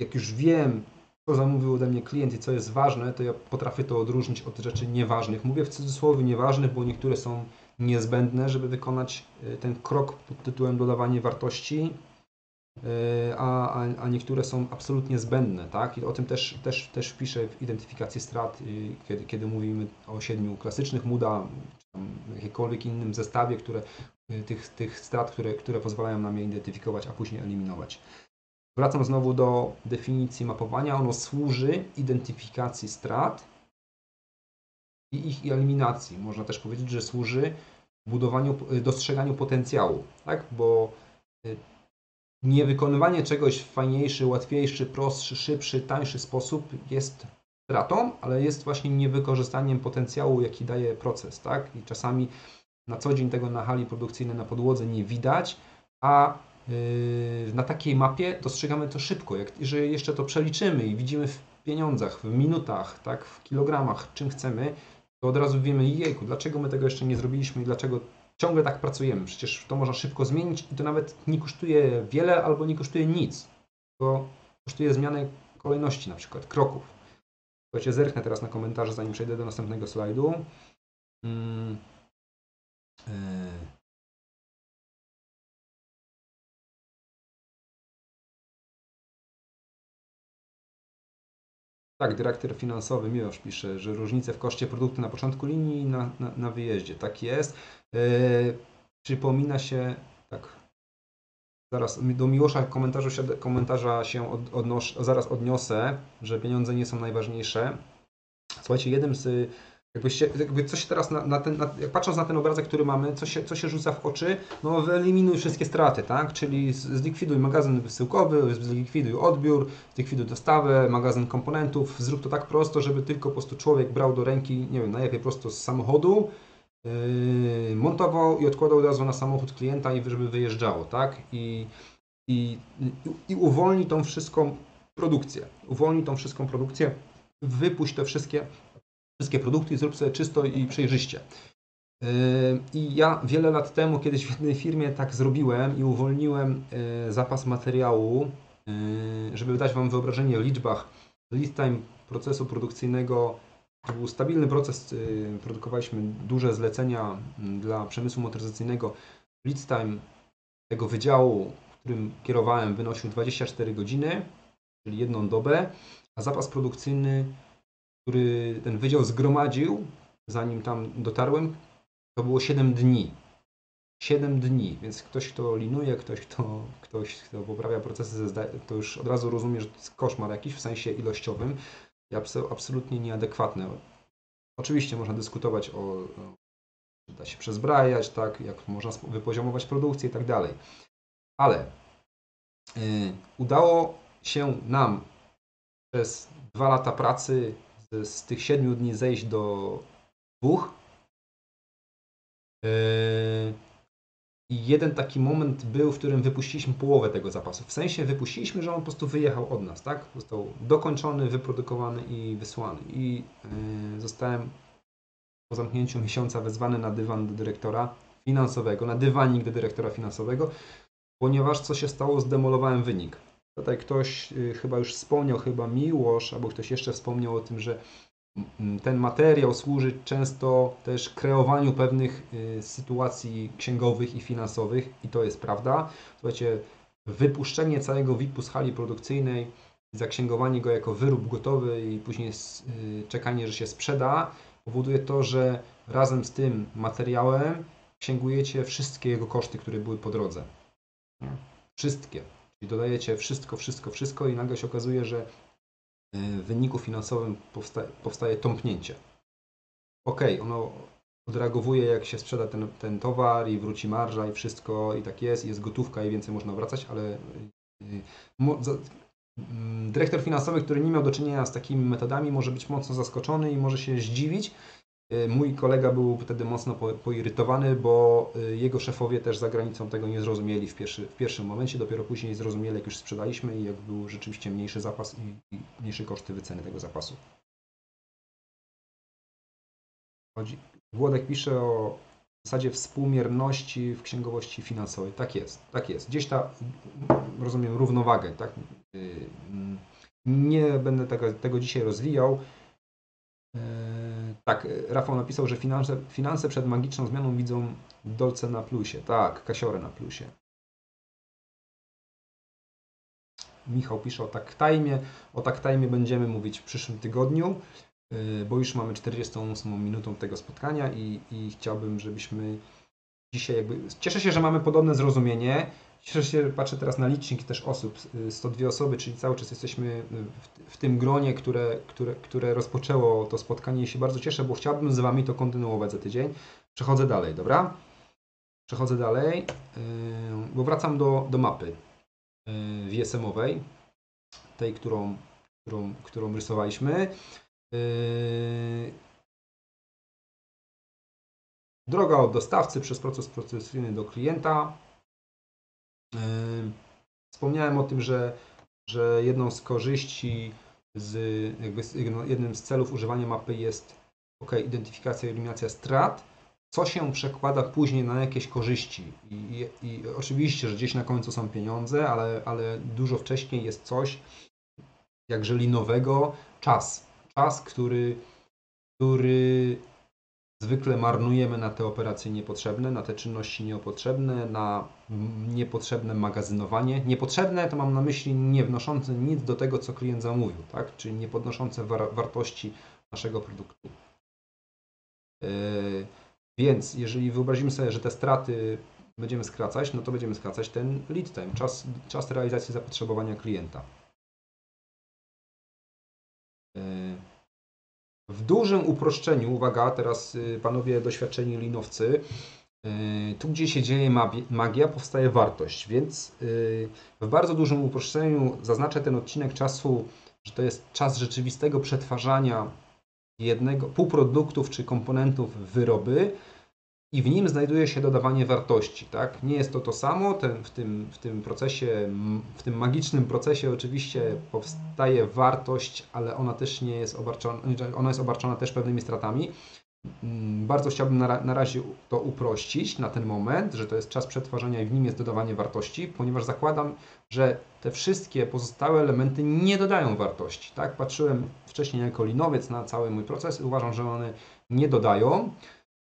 jak już wiem, co zamówił ode mnie klient i co jest ważne, to ja potrafię to odróżnić od rzeczy nieważnych. Mówię w cudzysłowie nieważnych, bo niektóre są niezbędne, żeby wykonać yy, ten krok pod tytułem dodawanie wartości, a, a, niektóre są absolutnie zbędne. Tak? I o tym też, też, też piszę w identyfikacji strat, yy, kiedy, kiedy mówimy o siedmiu klasycznych MUDA, czy jakimkolwiek innym zestawie, które, tych, tych strat, które, które pozwalają nam je identyfikować, a później eliminować. Wracam znowu do definicji mapowania. Ono służy identyfikacji strat i ich eliminacji. Można też powiedzieć, że służy budowaniu, dostrzeganiu potencjału, tak? bo y, niewykonywanie czegoś w fajniejszy, łatwiejszy, prostszy, szybszy, tańszy sposób jest stratą, ale jest właśnie niewykorzystaniem potencjału, jaki daje proces. Tak? I czasami na co dzień tego na hali produkcyjnej na podłodze nie widać, a Yy, na takiej mapie dostrzegamy to szybko. Jak, jeżeli jeszcze to przeliczymy i widzimy w pieniądzach, w minutach, tak, w kilogramach, czym chcemy, to od razu wiemy, jejku, dlaczego my tego jeszcze nie zrobiliśmy i dlaczego ciągle tak pracujemy. Przecież to można szybko zmienić i to nawet nie kosztuje wiele albo nie kosztuje nic. To kosztuje zmianę kolejności, na przykład kroków. Słuchajcie, zerknę teraz na komentarze, zanim przejdę do następnego slajdu. Hmm. Tak, dyrektor finansowy Miłosz pisze, że różnice w koszcie produktu na początku linii i na, na, na wyjeździe. Tak jest. Yy, przypomina się, tak, zaraz do Miłosza komentarza się, komentarza się od, zaraz odniosę, że pieniądze nie są najważniejsze. Słuchajcie, jednym z jakby co się teraz, na, na ten, na, patrząc na ten obrazek, który mamy, co się, co się rzuca w oczy, no wyeliminuj wszystkie straty, tak? Czyli zlikwiduj magazyn wysyłkowy, zlikwiduj odbiór, zlikwiduj dostawę, magazyn komponentów, zrób to tak prosto, żeby tylko po prostu człowiek brał do ręki, nie wiem, najlepiej prosto z samochodu, montował i odkładał od razu na samochód klienta i żeby wyjeżdżało, tak? I, i, i uwolni tą wszystką produkcję, uwolni tą wszystką produkcję, wypuść te wszystkie wszystkie produkty i zrób sobie czysto i przejrzyście. Yy, I ja wiele lat temu kiedyś w jednej firmie tak zrobiłem i uwolniłem yy, zapas materiału, yy, żeby dać Wam wyobrażenie o liczbach. Lead time procesu produkcyjnego to był stabilny proces. Produkowaliśmy duże zlecenia dla przemysłu motoryzacyjnego. Lead time tego wydziału, którym kierowałem, wynosił 24 godziny, czyli jedną dobę, a zapas produkcyjny który ten wydział zgromadził, zanim tam dotarłem, to było 7 dni. 7 dni, więc ktoś, kto linuje, ktoś, kto, ktoś, kto poprawia procesy, to już od razu rozumie, że to jest koszmar jakiś w sensie ilościowym absolutnie nieadekwatne. Oczywiście można dyskutować o, czy da się przezbrajać, tak, jak można wypoziomować produkcję i tak dalej. Ale yy, udało się nam przez dwa lata pracy z tych siedmiu dni zejść do dwóch. Yy, i jeden taki moment był, w którym wypuściliśmy połowę tego zapasu. W sensie wypuściliśmy, że on po prostu wyjechał od nas, tak? Został dokończony, wyprodukowany i wysłany. I yy, zostałem po zamknięciu miesiąca wezwany na dywan do dyrektora finansowego, na dywanik do dyrektora finansowego, ponieważ co się stało, zdemolowałem wynik. Tutaj ktoś yy, chyba już wspomniał, chyba Miłosz, albo ktoś jeszcze wspomniał o tym, że ten materiał służy często też kreowaniu pewnych y, sytuacji księgowych i finansowych i to jest prawda. Słuchajcie, wypuszczenie całego VIP-u z hali produkcyjnej, zaksięgowanie go jako wyrób gotowy i później y, czekanie, że się sprzeda, powoduje to, że razem z tym materiałem księgujecie wszystkie jego koszty, które były po drodze. Wszystkie. Czyli dodajecie wszystko, wszystko, wszystko i nagle się okazuje, że w wyniku finansowym powstaje, powstaje tąpnięcie. Ok, ono odreagowuje, jak się sprzeda ten, ten towar i wróci marża i wszystko i tak jest, jest gotówka i więcej można wracać, ale y, mm, dyrektor finansowy, który nie miał do czynienia z takimi metodami, może być mocno zaskoczony i może się zdziwić, mój kolega był wtedy mocno poirytowany, bo y, jego szefowie też za granicą tego nie zrozumieli w, pierwszy, w pierwszym momencie, dopiero później zrozumieli, jak już sprzedaliśmy i jak był rzeczywiście mniejszy zapas i, i mniejsze koszty wyceny tego zapasu. Chodzi. Włodek pisze o zasadzie współmierności w księgowości finansowej. Tak jest, tak jest. Gdzieś ta, rozumiem, równowagę, tak? Y, mm, nie będę tego, tego dzisiaj rozwijał. Tak, Rafał napisał, że finanse, finanse przed magiczną zmianą widzą dolce na plusie. Tak, kasiorę na plusie. Michał pisze o tak time. O tak time będziemy mówić w przyszłym tygodniu, y, bo już mamy 48 minutą tego spotkania i, i chciałbym, żebyśmy dzisiaj jakby... Cieszę się, że mamy podobne zrozumienie. Cieszę się, patrzę teraz na licznik też osób, 102 osoby, czyli cały czas jesteśmy w, w, tym gronie, które, które, które rozpoczęło to spotkanie i się bardzo cieszę, bo chciałbym z Wami to kontynuować za tydzień. Przechodzę dalej, dobra? Przechodzę dalej, yy, bo wracam do, do mapy yy, VSM-owej, tej, którą, którą, którą rysowaliśmy. Yy, droga od dostawcy przez proces procesyjny do klienta Wspomniałem o tym, że, że jedną z korzyści, z, jakby jednym z celów używania mapy jest ok, identyfikacja i eliminacja strat, co się przekłada później na jakieś korzyści. I, i, I, oczywiście, że gdzieś na końcu są pieniądze, ale, ale dużo wcześniej jest coś, jakże linowego, czas. Czas, który, który zwykle marnujemy na te operacje niepotrzebne, na te czynności niepotrzebne, na niepotrzebne magazynowanie. Niepotrzebne to mam na myśli nie wnoszące nic do tego, co klient zamówił, tak? czyli nie podnoszące war wartości naszego produktu. Yy, więc jeżeli wyobrazimy sobie, że te straty będziemy skracać, no to będziemy skracać ten lead time, czas, czas realizacji zapotrzebowania klienta. W dużym uproszczeniu, uwaga, teraz y, panowie doświadczeni linowcy, y, tu gdzie się dzieje magia, powstaje wartość, więc y, w bardzo dużym uproszczeniu zaznaczę ten odcinek czasu, że to jest czas rzeczywistego przetwarzania jednego półproduktów czy komponentów wyroby, i w nim znajduje się dodawanie wartości. Tak? Nie jest to to samo, ten, w, tym, w tym procesie, w tym magicznym procesie oczywiście powstaje wartość, ale ona też nie jest obarczona, ona jest obarczona też pewnymi stratami. Mm, bardzo chciałbym na, na razie to uprościć na ten moment, że to jest czas przetwarzania i w nim jest dodawanie wartości, ponieważ zakładam, że te wszystkie pozostałe elementy nie dodają wartości. Tak? Patrzyłem wcześniej jako linowiec na cały mój proces i uważam, że one nie dodają.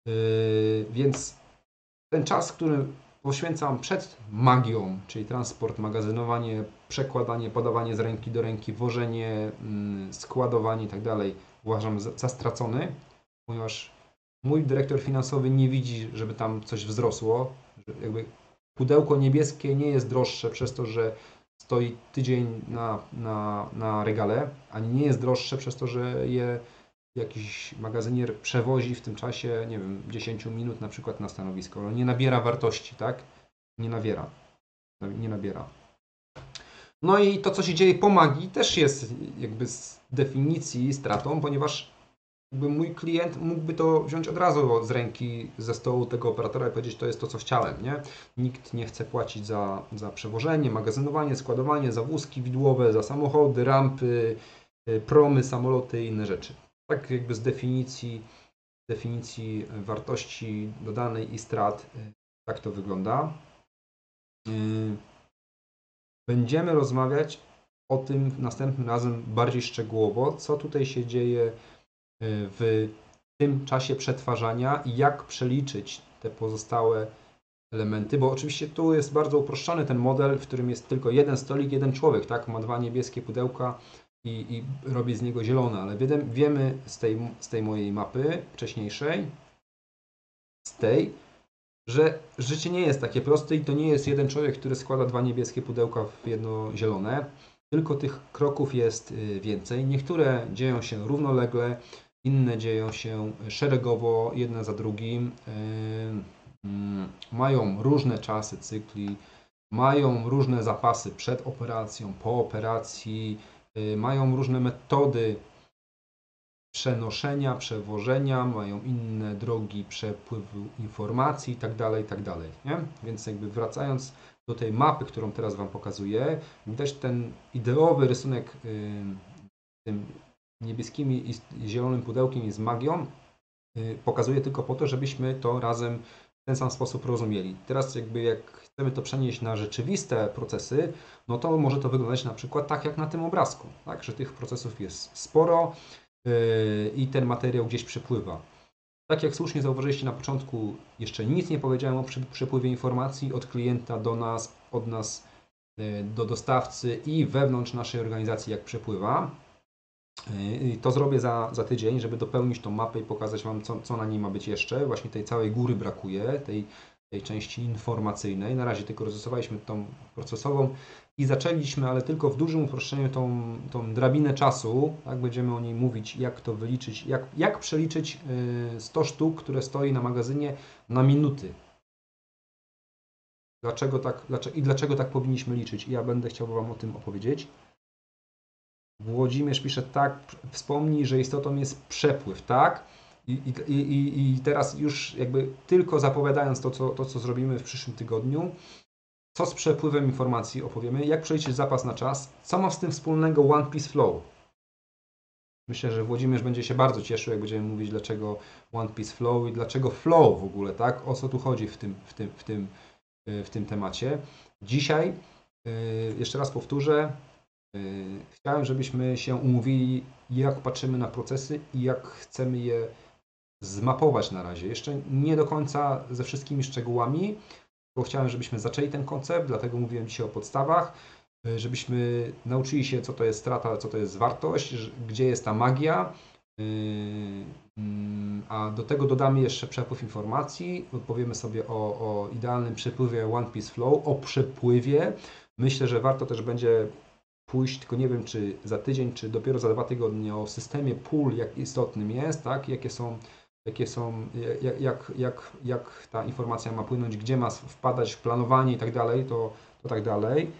Yy, więc ten czas, który poświęcam przed magią, czyli transport, magazynowanie, przekładanie, podawanie z ręki do ręki, wożenie, mm, składowanie itd., tak uważam za stracony, ponieważ mój dyrektor finansowy nie widzi, żeby tam coś wzrosło. Jakby pudełko niebieskie nie jest droższe przez to, że stoi tydzień na, na, na regale, ani nie jest droższe przez to, że je jakiś magazynier przewozi w tym czasie, nie wiem, 10 minut na przykład na stanowisko, ale nie nabiera wartości, tak? Nie nabiera. Nie nabiera. No i to, co się dzieje po magii, też jest jakby z definicji stratą, ponieważ mój klient mógłby to wziąć od razu z ręki, ze stołu tego operatora i powiedzieć, to jest to, co chciałem, nie? Nikt nie chce płacić za, za przewożenie, magazynowanie, składowanie, za wózki widłowe, za samochody, rampy, y, promy, samoloty i inne rzeczy. Tak jakby z definicji, definicji wartości dodanej i strat, y, tak to wygląda. Y, będziemy rozmawiać o tym następnym razem bardziej szczegółowo, co tutaj się dzieje w tym czasie przetwarzania i jak przeliczyć te pozostałe elementy, bo oczywiście tu jest bardzo uproszczony ten model, w którym jest tylko jeden stolik, jeden człowiek, tak? Ma dwa niebieskie pudełka i, i robi z niego zielone, ale wiemy, z, tej, z tej mojej mapy wcześniejszej, z tej, że życie nie jest takie proste i to nie jest jeden człowiek, który składa dwa niebieskie pudełka w jedno zielone, tylko tych kroków jest y, więcej. Niektóre dzieją się równolegle, inne dzieją się szeregowo, jedne za drugim. Mm, mają różne czasy cykli, mają różne zapasy przed operacją, po operacji, y, mają różne metody przenoszenia, przewożenia, mają inne drogi przepływu informacji itd., tak itd. Tak nie? Więc jakby wracając do tej mapy, którą teraz Wam pokazuję, widać ten ideowy rysunek tym niebieskimi i zielonym pudełkiem i z magią y, pokazuje tylko po to, żebyśmy to razem w ten sam sposób rozumieli. Teraz jakby jak chcemy to przenieść na rzeczywiste procesy, no to może to wyglądać na przykład tak jak na tym obrazku, tak? że tych procesów jest sporo yy, i ten materiał gdzieś przepływa. Tak jak słusznie zauważyliście na początku, jeszcze nic nie powiedziałem o przepływie informacji od klienta do nas, od nas yy, do dostawcy i wewnątrz naszej organizacji, jak przepływa. I to zrobię za, za tydzień, żeby dopełnić tą mapę i pokazać Wam, co, co na niej ma być jeszcze. Właśnie tej całej góry brakuje, tej, tej części informacyjnej. Na razie tylko rozrysowaliśmy tą procesową i zaczęliśmy, ale tylko w dużym uproszczeniu, tą, tą drabinę czasu. Tak, będziemy o niej mówić, jak to wyliczyć, jak, jak przeliczyć 100 y, sztuk, które stoi na magazynie na minuty. Dlaczego tak, dlaczego, I dlaczego tak powinniśmy liczyć? I ja będę chciał Wam o tym opowiedzieć. Włodzimierz pisze tak, wspomnij, że istotą jest przepływ, tak? I, i, i, teraz już jakby tylko zapowiadając to co, to, co zrobimy w przyszłym tygodniu, co z przepływem informacji opowiemy, jak przeliczyć zapas na czas, co ma z tym wspólnego One Piece Flow. Myślę, że Włodzimierz będzie się bardzo cieszył, jak będziemy mówić, dlaczego One Piece Flow i dlaczego Flow w ogóle, tak? O co tu chodzi w tym, w tym, w tym, w tym temacie. Dzisiaj, y, jeszcze raz powtórzę, Y, chciałem, żebyśmy się umówili, jak patrzymy na procesy i jak chcemy je zmapować na razie. Jeszcze nie do końca ze wszystkimi szczegółami, bo chciałem, żebyśmy zaczęli ten koncept, dlatego mówiłem dzisiaj o podstawach, y, żebyśmy nauczyli się, co to jest strata, co to jest wartość, gdzie jest ta magia, y, mm, a do tego dodamy jeszcze przepływ informacji, odpowiemy sobie o, o idealnym przepływie One Piece Flow, o przepływie. Myślę, że warto też będzie pójść, tylko nie wiem, czy za tydzień, czy dopiero za dwa tygodnie o systemie pól, jak istotnym jest, tak? jakie są, jakie są jak, jak, jak, jak ta informacja ma płynąć, gdzie ma wpadać w planowanie i tak dalej, to, to tak dalej.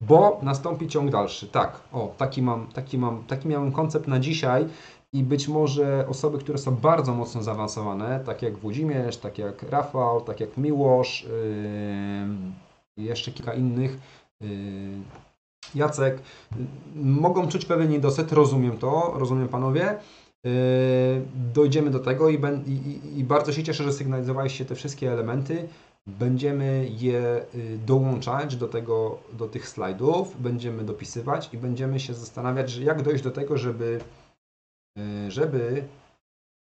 Bo nastąpi ciąg dalszy. Tak, o, taki mam, taki mam, taki miałem koncept na dzisiaj i być może osoby, które są bardzo mocno zaawansowane, tak jak Włodzimierz, tak jak Rafał, tak jak Miłosz, yy, jeszcze kilka innych. Y, Jacek, mogą czuć pewien niedosyt, rozumiem to, rozumiem panowie. Y, dojdziemy do tego i, i, i bardzo się cieszę, że sygnalizowaliście te wszystkie elementy. Będziemy je y, dołączać do, tego, do tych slajdów, będziemy dopisywać i będziemy się zastanawiać, jak dojść do tego, żeby, żeby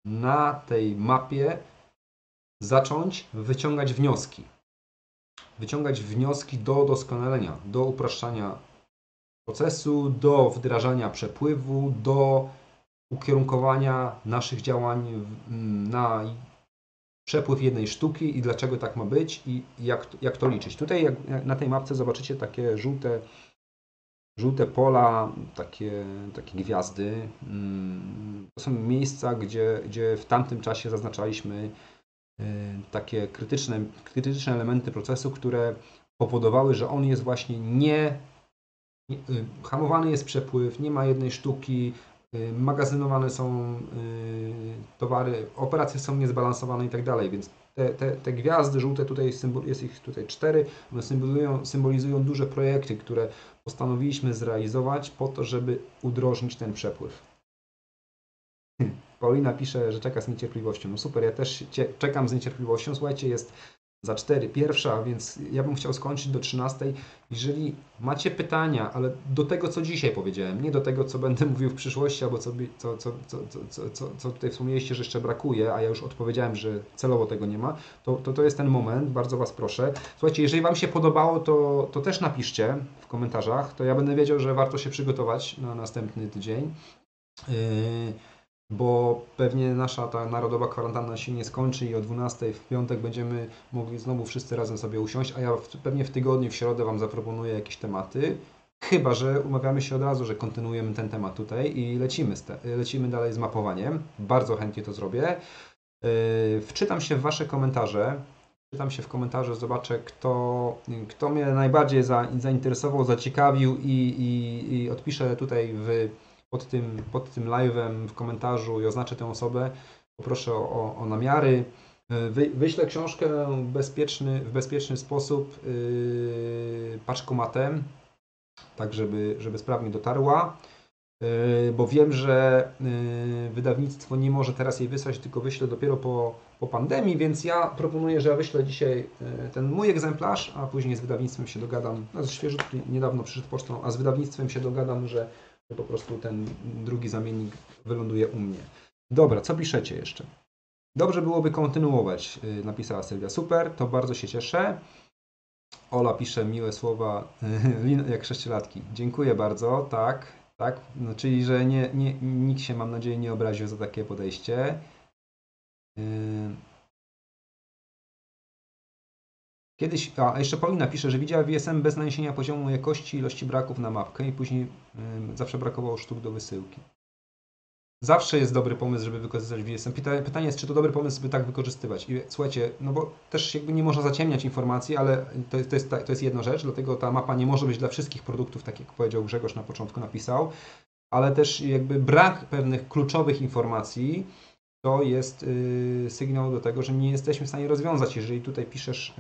na tej mapie zacząć wyciągać wnioski wyciągać wnioski do doskonalenia, do upraszczania procesu, do wdrażania przepływu, do ukierunkowania naszych działań na przepływ jednej sztuki i dlaczego tak ma być i jak, jak to liczyć. Tutaj na tej mapce zobaczycie takie żółte, żółte pola, takie, takie gwiazdy. Mm, to są miejsca, gdzie, gdzie w tamtym czasie zaznaczaliśmy Y, takie krytyczne, krytyczne elementy procesu, które powodowały, że on jest właśnie nie, hamowany jest przepływ, nie ma jednej sztuki, magazynowane są towary, operacje są niezbalansowane i tak dalej, więc te, te, te gwiazdy żółte tutaj, jest ich tutaj cztery, one symbolizują, symbolizują duże projekty, które postanowiliśmy zrealizować po to, żeby udrożnić ten przepływ. Paulina pisze, że czeka z niecierpliwością. No super, ja też czekam z niecierpliwością. Słuchajcie, jest za 4 pierwsza, więc ja bym chciał skończyć do 13. Jeżeli macie pytania, ale do tego, co dzisiaj powiedziałem, nie do tego, co będę mówił w przyszłości, albo co, co, co, co, co, co, tutaj wspomnieliście, że jeszcze brakuje, a ja już odpowiedziałem, że celowo tego nie ma, to, to, to jest ten moment, bardzo Was proszę. Słuchajcie, jeżeli Wam się podobało, to, to też napiszcie w komentarzach, to ja będę wiedział, że warto się przygotować na następny tydzień. Yy bo pewnie nasza ta narodowa kwarantanna się nie skończy i o 12 w piątek będziemy mogli znowu wszyscy razem sobie usiąść, a ja w, pewnie w tygodniu, w środę Wam zaproponuję jakieś tematy. Chyba, że umawiamy się od razu, że kontynuujemy ten temat tutaj i lecimy, lecimy dalej z mapowaniem. Bardzo chętnie to zrobię. Yy, wczytam się w Wasze komentarze. Czytam się w komentarze, zobaczę, kto, kto mnie najbardziej za, zainteresował, zaciekawił i, i, i odpiszę tutaj w pod tym, pod tym live'em w komentarzu i oznaczę tę osobę. Poproszę o, o, namiary. E, wy, wyślę książkę bezpieczny, w bezpieczny sposób yy, paczkomatem, tak żeby, żeby sprawnie dotarła. Yy, bo wiem, że wydawnictwo nie może teraz jej wysłać, tylko wyślę dopiero po, po pandemii, więc ja proponuję, że ja wyślę dzisiaj ten mój egzemplarz, a później z wydawnictwem się dogadam. No, świeżutki niedawno przyszedł pocztą, a z wydawnictwem się dogadam, że po prostu ten drugi zamiennik wyląduje u mnie. Dobra, co piszecie jeszcze? Dobrze byłoby kontynuować, y, napisała Sylwia. Super, to bardzo się cieszę. Ola pisze miłe słowa jak sześciolatki. Dziękuję bardzo, tak, tak. No, czyli, że nie, nie, nikt się, mam nadzieję, nie obraził za takie podejście. Yy, Kiedyś, a jeszcze Paulina pisze, że widziała VSM bez naniesienia poziomu jakości ilości braków na mapkę i później y, zawsze brakowało sztuk do wysyłki. Zawsze jest dobry pomysł, żeby wykorzystać VSM. Pyta, pytanie jest, czy to dobry pomysł, by tak wykorzystywać. I słuchajcie, no bo też jakby nie można zaciemniać informacji, ale to, to, jest, to jest jedna rzecz, dlatego ta mapa nie może być dla wszystkich produktów, tak jak powiedział Grzegorz na początku napisał, ale też jakby brak pewnych kluczowych informacji to jest y, sygnał do tego, że nie jesteśmy w stanie rozwiązać. Jeżeli tutaj piszesz,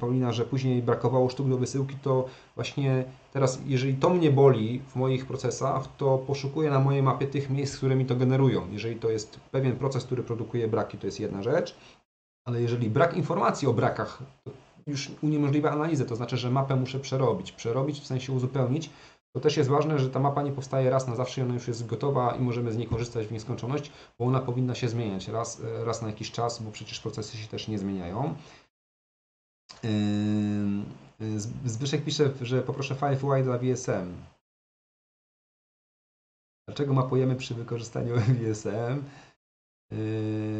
Paulina, że później brakowało sztuk do wysyłki, to właśnie teraz, jeżeli to mnie boli w moich procesach, to poszukuję na mojej mapie tych miejsc, które mi to generują. Jeżeli to jest pewien proces, który produkuje braki, to jest jedna rzecz, ale jeżeli brak informacji o brakach, to już uniemożliwia analizę, to znaczy, że mapę muszę przerobić. Przerobić w sensie uzupełnić, to też jest ważne, że ta mapa nie powstaje raz na zawsze, ona już jest gotowa i możemy z niej korzystać w nieskończoność, bo ona powinna się zmieniać raz, raz na jakiś czas, bo przecież procesy się też nie zmieniają. Zbyszek pisze, że poproszę 5Y dla VSM. Dlaczego mapujemy przy wykorzystaniu VSM?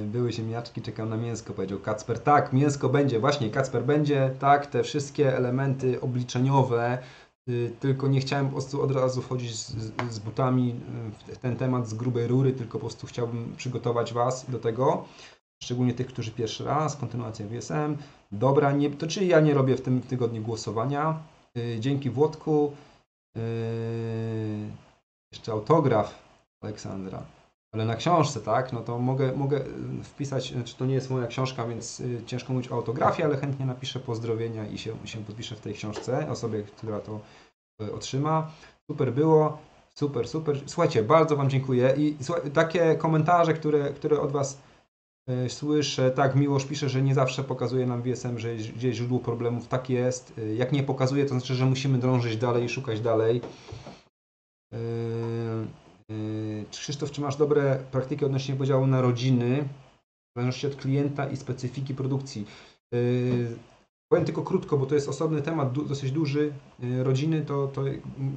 Były ziemniaczki, czekam na mięsko, powiedział Kacper. Tak, mięsko będzie, właśnie Kacper będzie, tak, te wszystkie elementy obliczeniowe, tylko nie chciałem po prostu od razu wchodzić z, z butami w ten temat z grubej rury, tylko po prostu chciałbym przygotować Was do tego, szczególnie tych, którzy pierwszy raz, kontynuacja WSM. Dobra, nie, to czyli ja nie robię w tym tygodniu głosowania. Y, dzięki Włodku. Y, jeszcze autograf Aleksandra. Ale na książce, tak, no to mogę, mogę wpisać, znaczy to nie jest moja książka, więc ciężko mówić o autografii, ale chętnie napiszę pozdrowienia i się, się podpiszę w tej książce osobie, która to e, otrzyma. Super było, super, super. Słuchajcie, bardzo Wam dziękuję i takie komentarze, które, które od Was słyszę, tak, Miłosz pisze, że nie zawsze pokazuje nam VSM, że gdzieś źródło problemów, tak jest. Jak nie pokazuje, to znaczy, że musimy drążyć dalej i szukać dalej. Krzysztof, czy masz dobre praktyki odnośnie podziału na rodziny, w zależności od klienta i specyfiki produkcji? Yy, powiem tylko krótko, bo to jest osobny temat, dosyć duży. Yy, rodziny to, to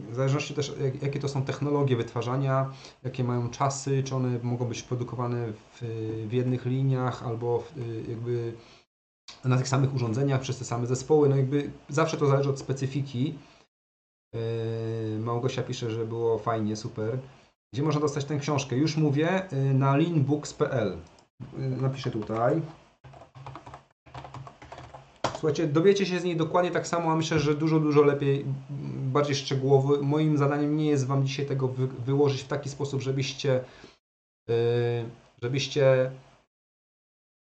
w zależności też jakie to są technologie wytwarzania, jakie mają czasy, czy one mogą być produkowane w, w jednych liniach albo w, jakby na tych samych urządzeniach przez te same zespoły. No jakby zawsze to zależy od specyfiki. Małgosia pisze, że było fajnie, super. Gdzie można dostać tę książkę? Już mówię, y, na linbooks.pl. Y, napiszę tutaj. Słuchajcie, dowiecie się z niej dokładnie tak samo, a myślę, że dużo, dużo lepiej bardziej szczegółowy. Moim zadaniem nie jest Wam dzisiaj tego wy, wyłożyć w taki sposób, żebyście, yy, żebyście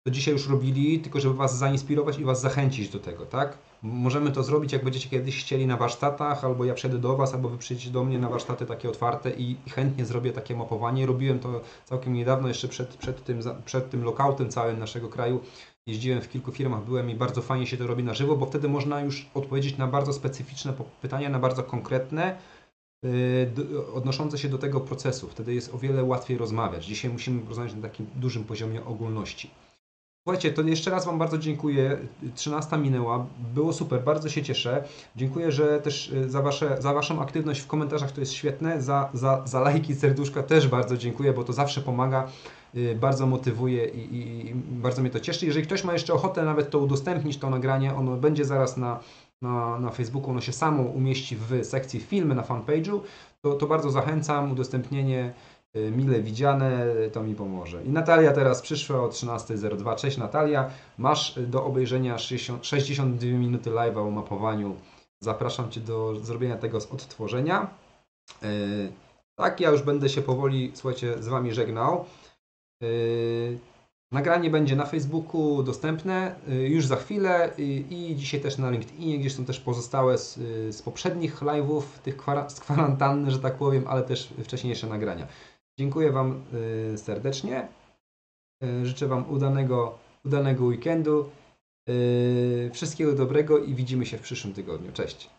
to dzisiaj już robili, tylko żeby Was zainspirować i Was zachęcić do tego, tak? Możemy to zrobić, jak będziecie kiedyś chcieli na warsztatach, albo ja przyjdę do Was, albo Wy przyjdziecie do mnie na warsztaty takie otwarte i, chętnie zrobię takie mapowanie. Robiłem to całkiem niedawno, jeszcze przed, przed, tym, przed tym lockoutem całym naszego kraju. Jeździłem w kilku firmach, byłem i bardzo fajnie się to robi na żywo, bo wtedy można już odpowiedzieć na bardzo specyficzne pytania, na bardzo konkretne, do- odnoszące się do tego procesu. Wtedy jest o wiele łatwiej rozmawiać. Dzisiaj musimy rozmawiać na takim dużym poziomie ogólności. Słuchajcie, to jeszcze raz Wam bardzo dziękuję. 13 minęła, było super, bardzo się cieszę. Dziękuję, że też y, za, wasze, za Waszą aktywność w komentarzach, to jest świetne. Za, za, za lajki, serduszka też bardzo dziękuję, bo to zawsze pomaga, y, bardzo motywuje i, i, i bardzo mnie to cieszy. Jeżeli ktoś ma jeszcze ochotę nawet to udostępnić, to nagranie, ono będzie zaraz na, na, na Facebooku, ono się samo umieści w sekcji filmy na fanpage'u, to, to bardzo zachęcam, udostępnienie mile widziane, to mi pomoże. I Natalia teraz przyszła o 13.02. Cześć Natalia, masz y, do obejrzenia 60, 62 minuty live'a o mapowaniu. Zapraszam Cię do zrobienia tego z odtworzenia. Y, Tak, ja już będę się powoli, słuchajcie, z Wami żegnał. Y, Nagranie będzie na Facebooku dostępne y, już za chwilę y, i dzisiaj też na LinkedInie, gdzie są też pozostałe z, y, z poprzednich live'ów, tych kwara- z kwarantanny, że tak powiem, ale też wcześniejsze nagrania. Dziękuję Wam y, serdecznie. Y, Życzę Wam udanego, udanego weekendu. Y, Wszystkiego dobrego i widzimy się w przyszłym tygodniu. Cześć.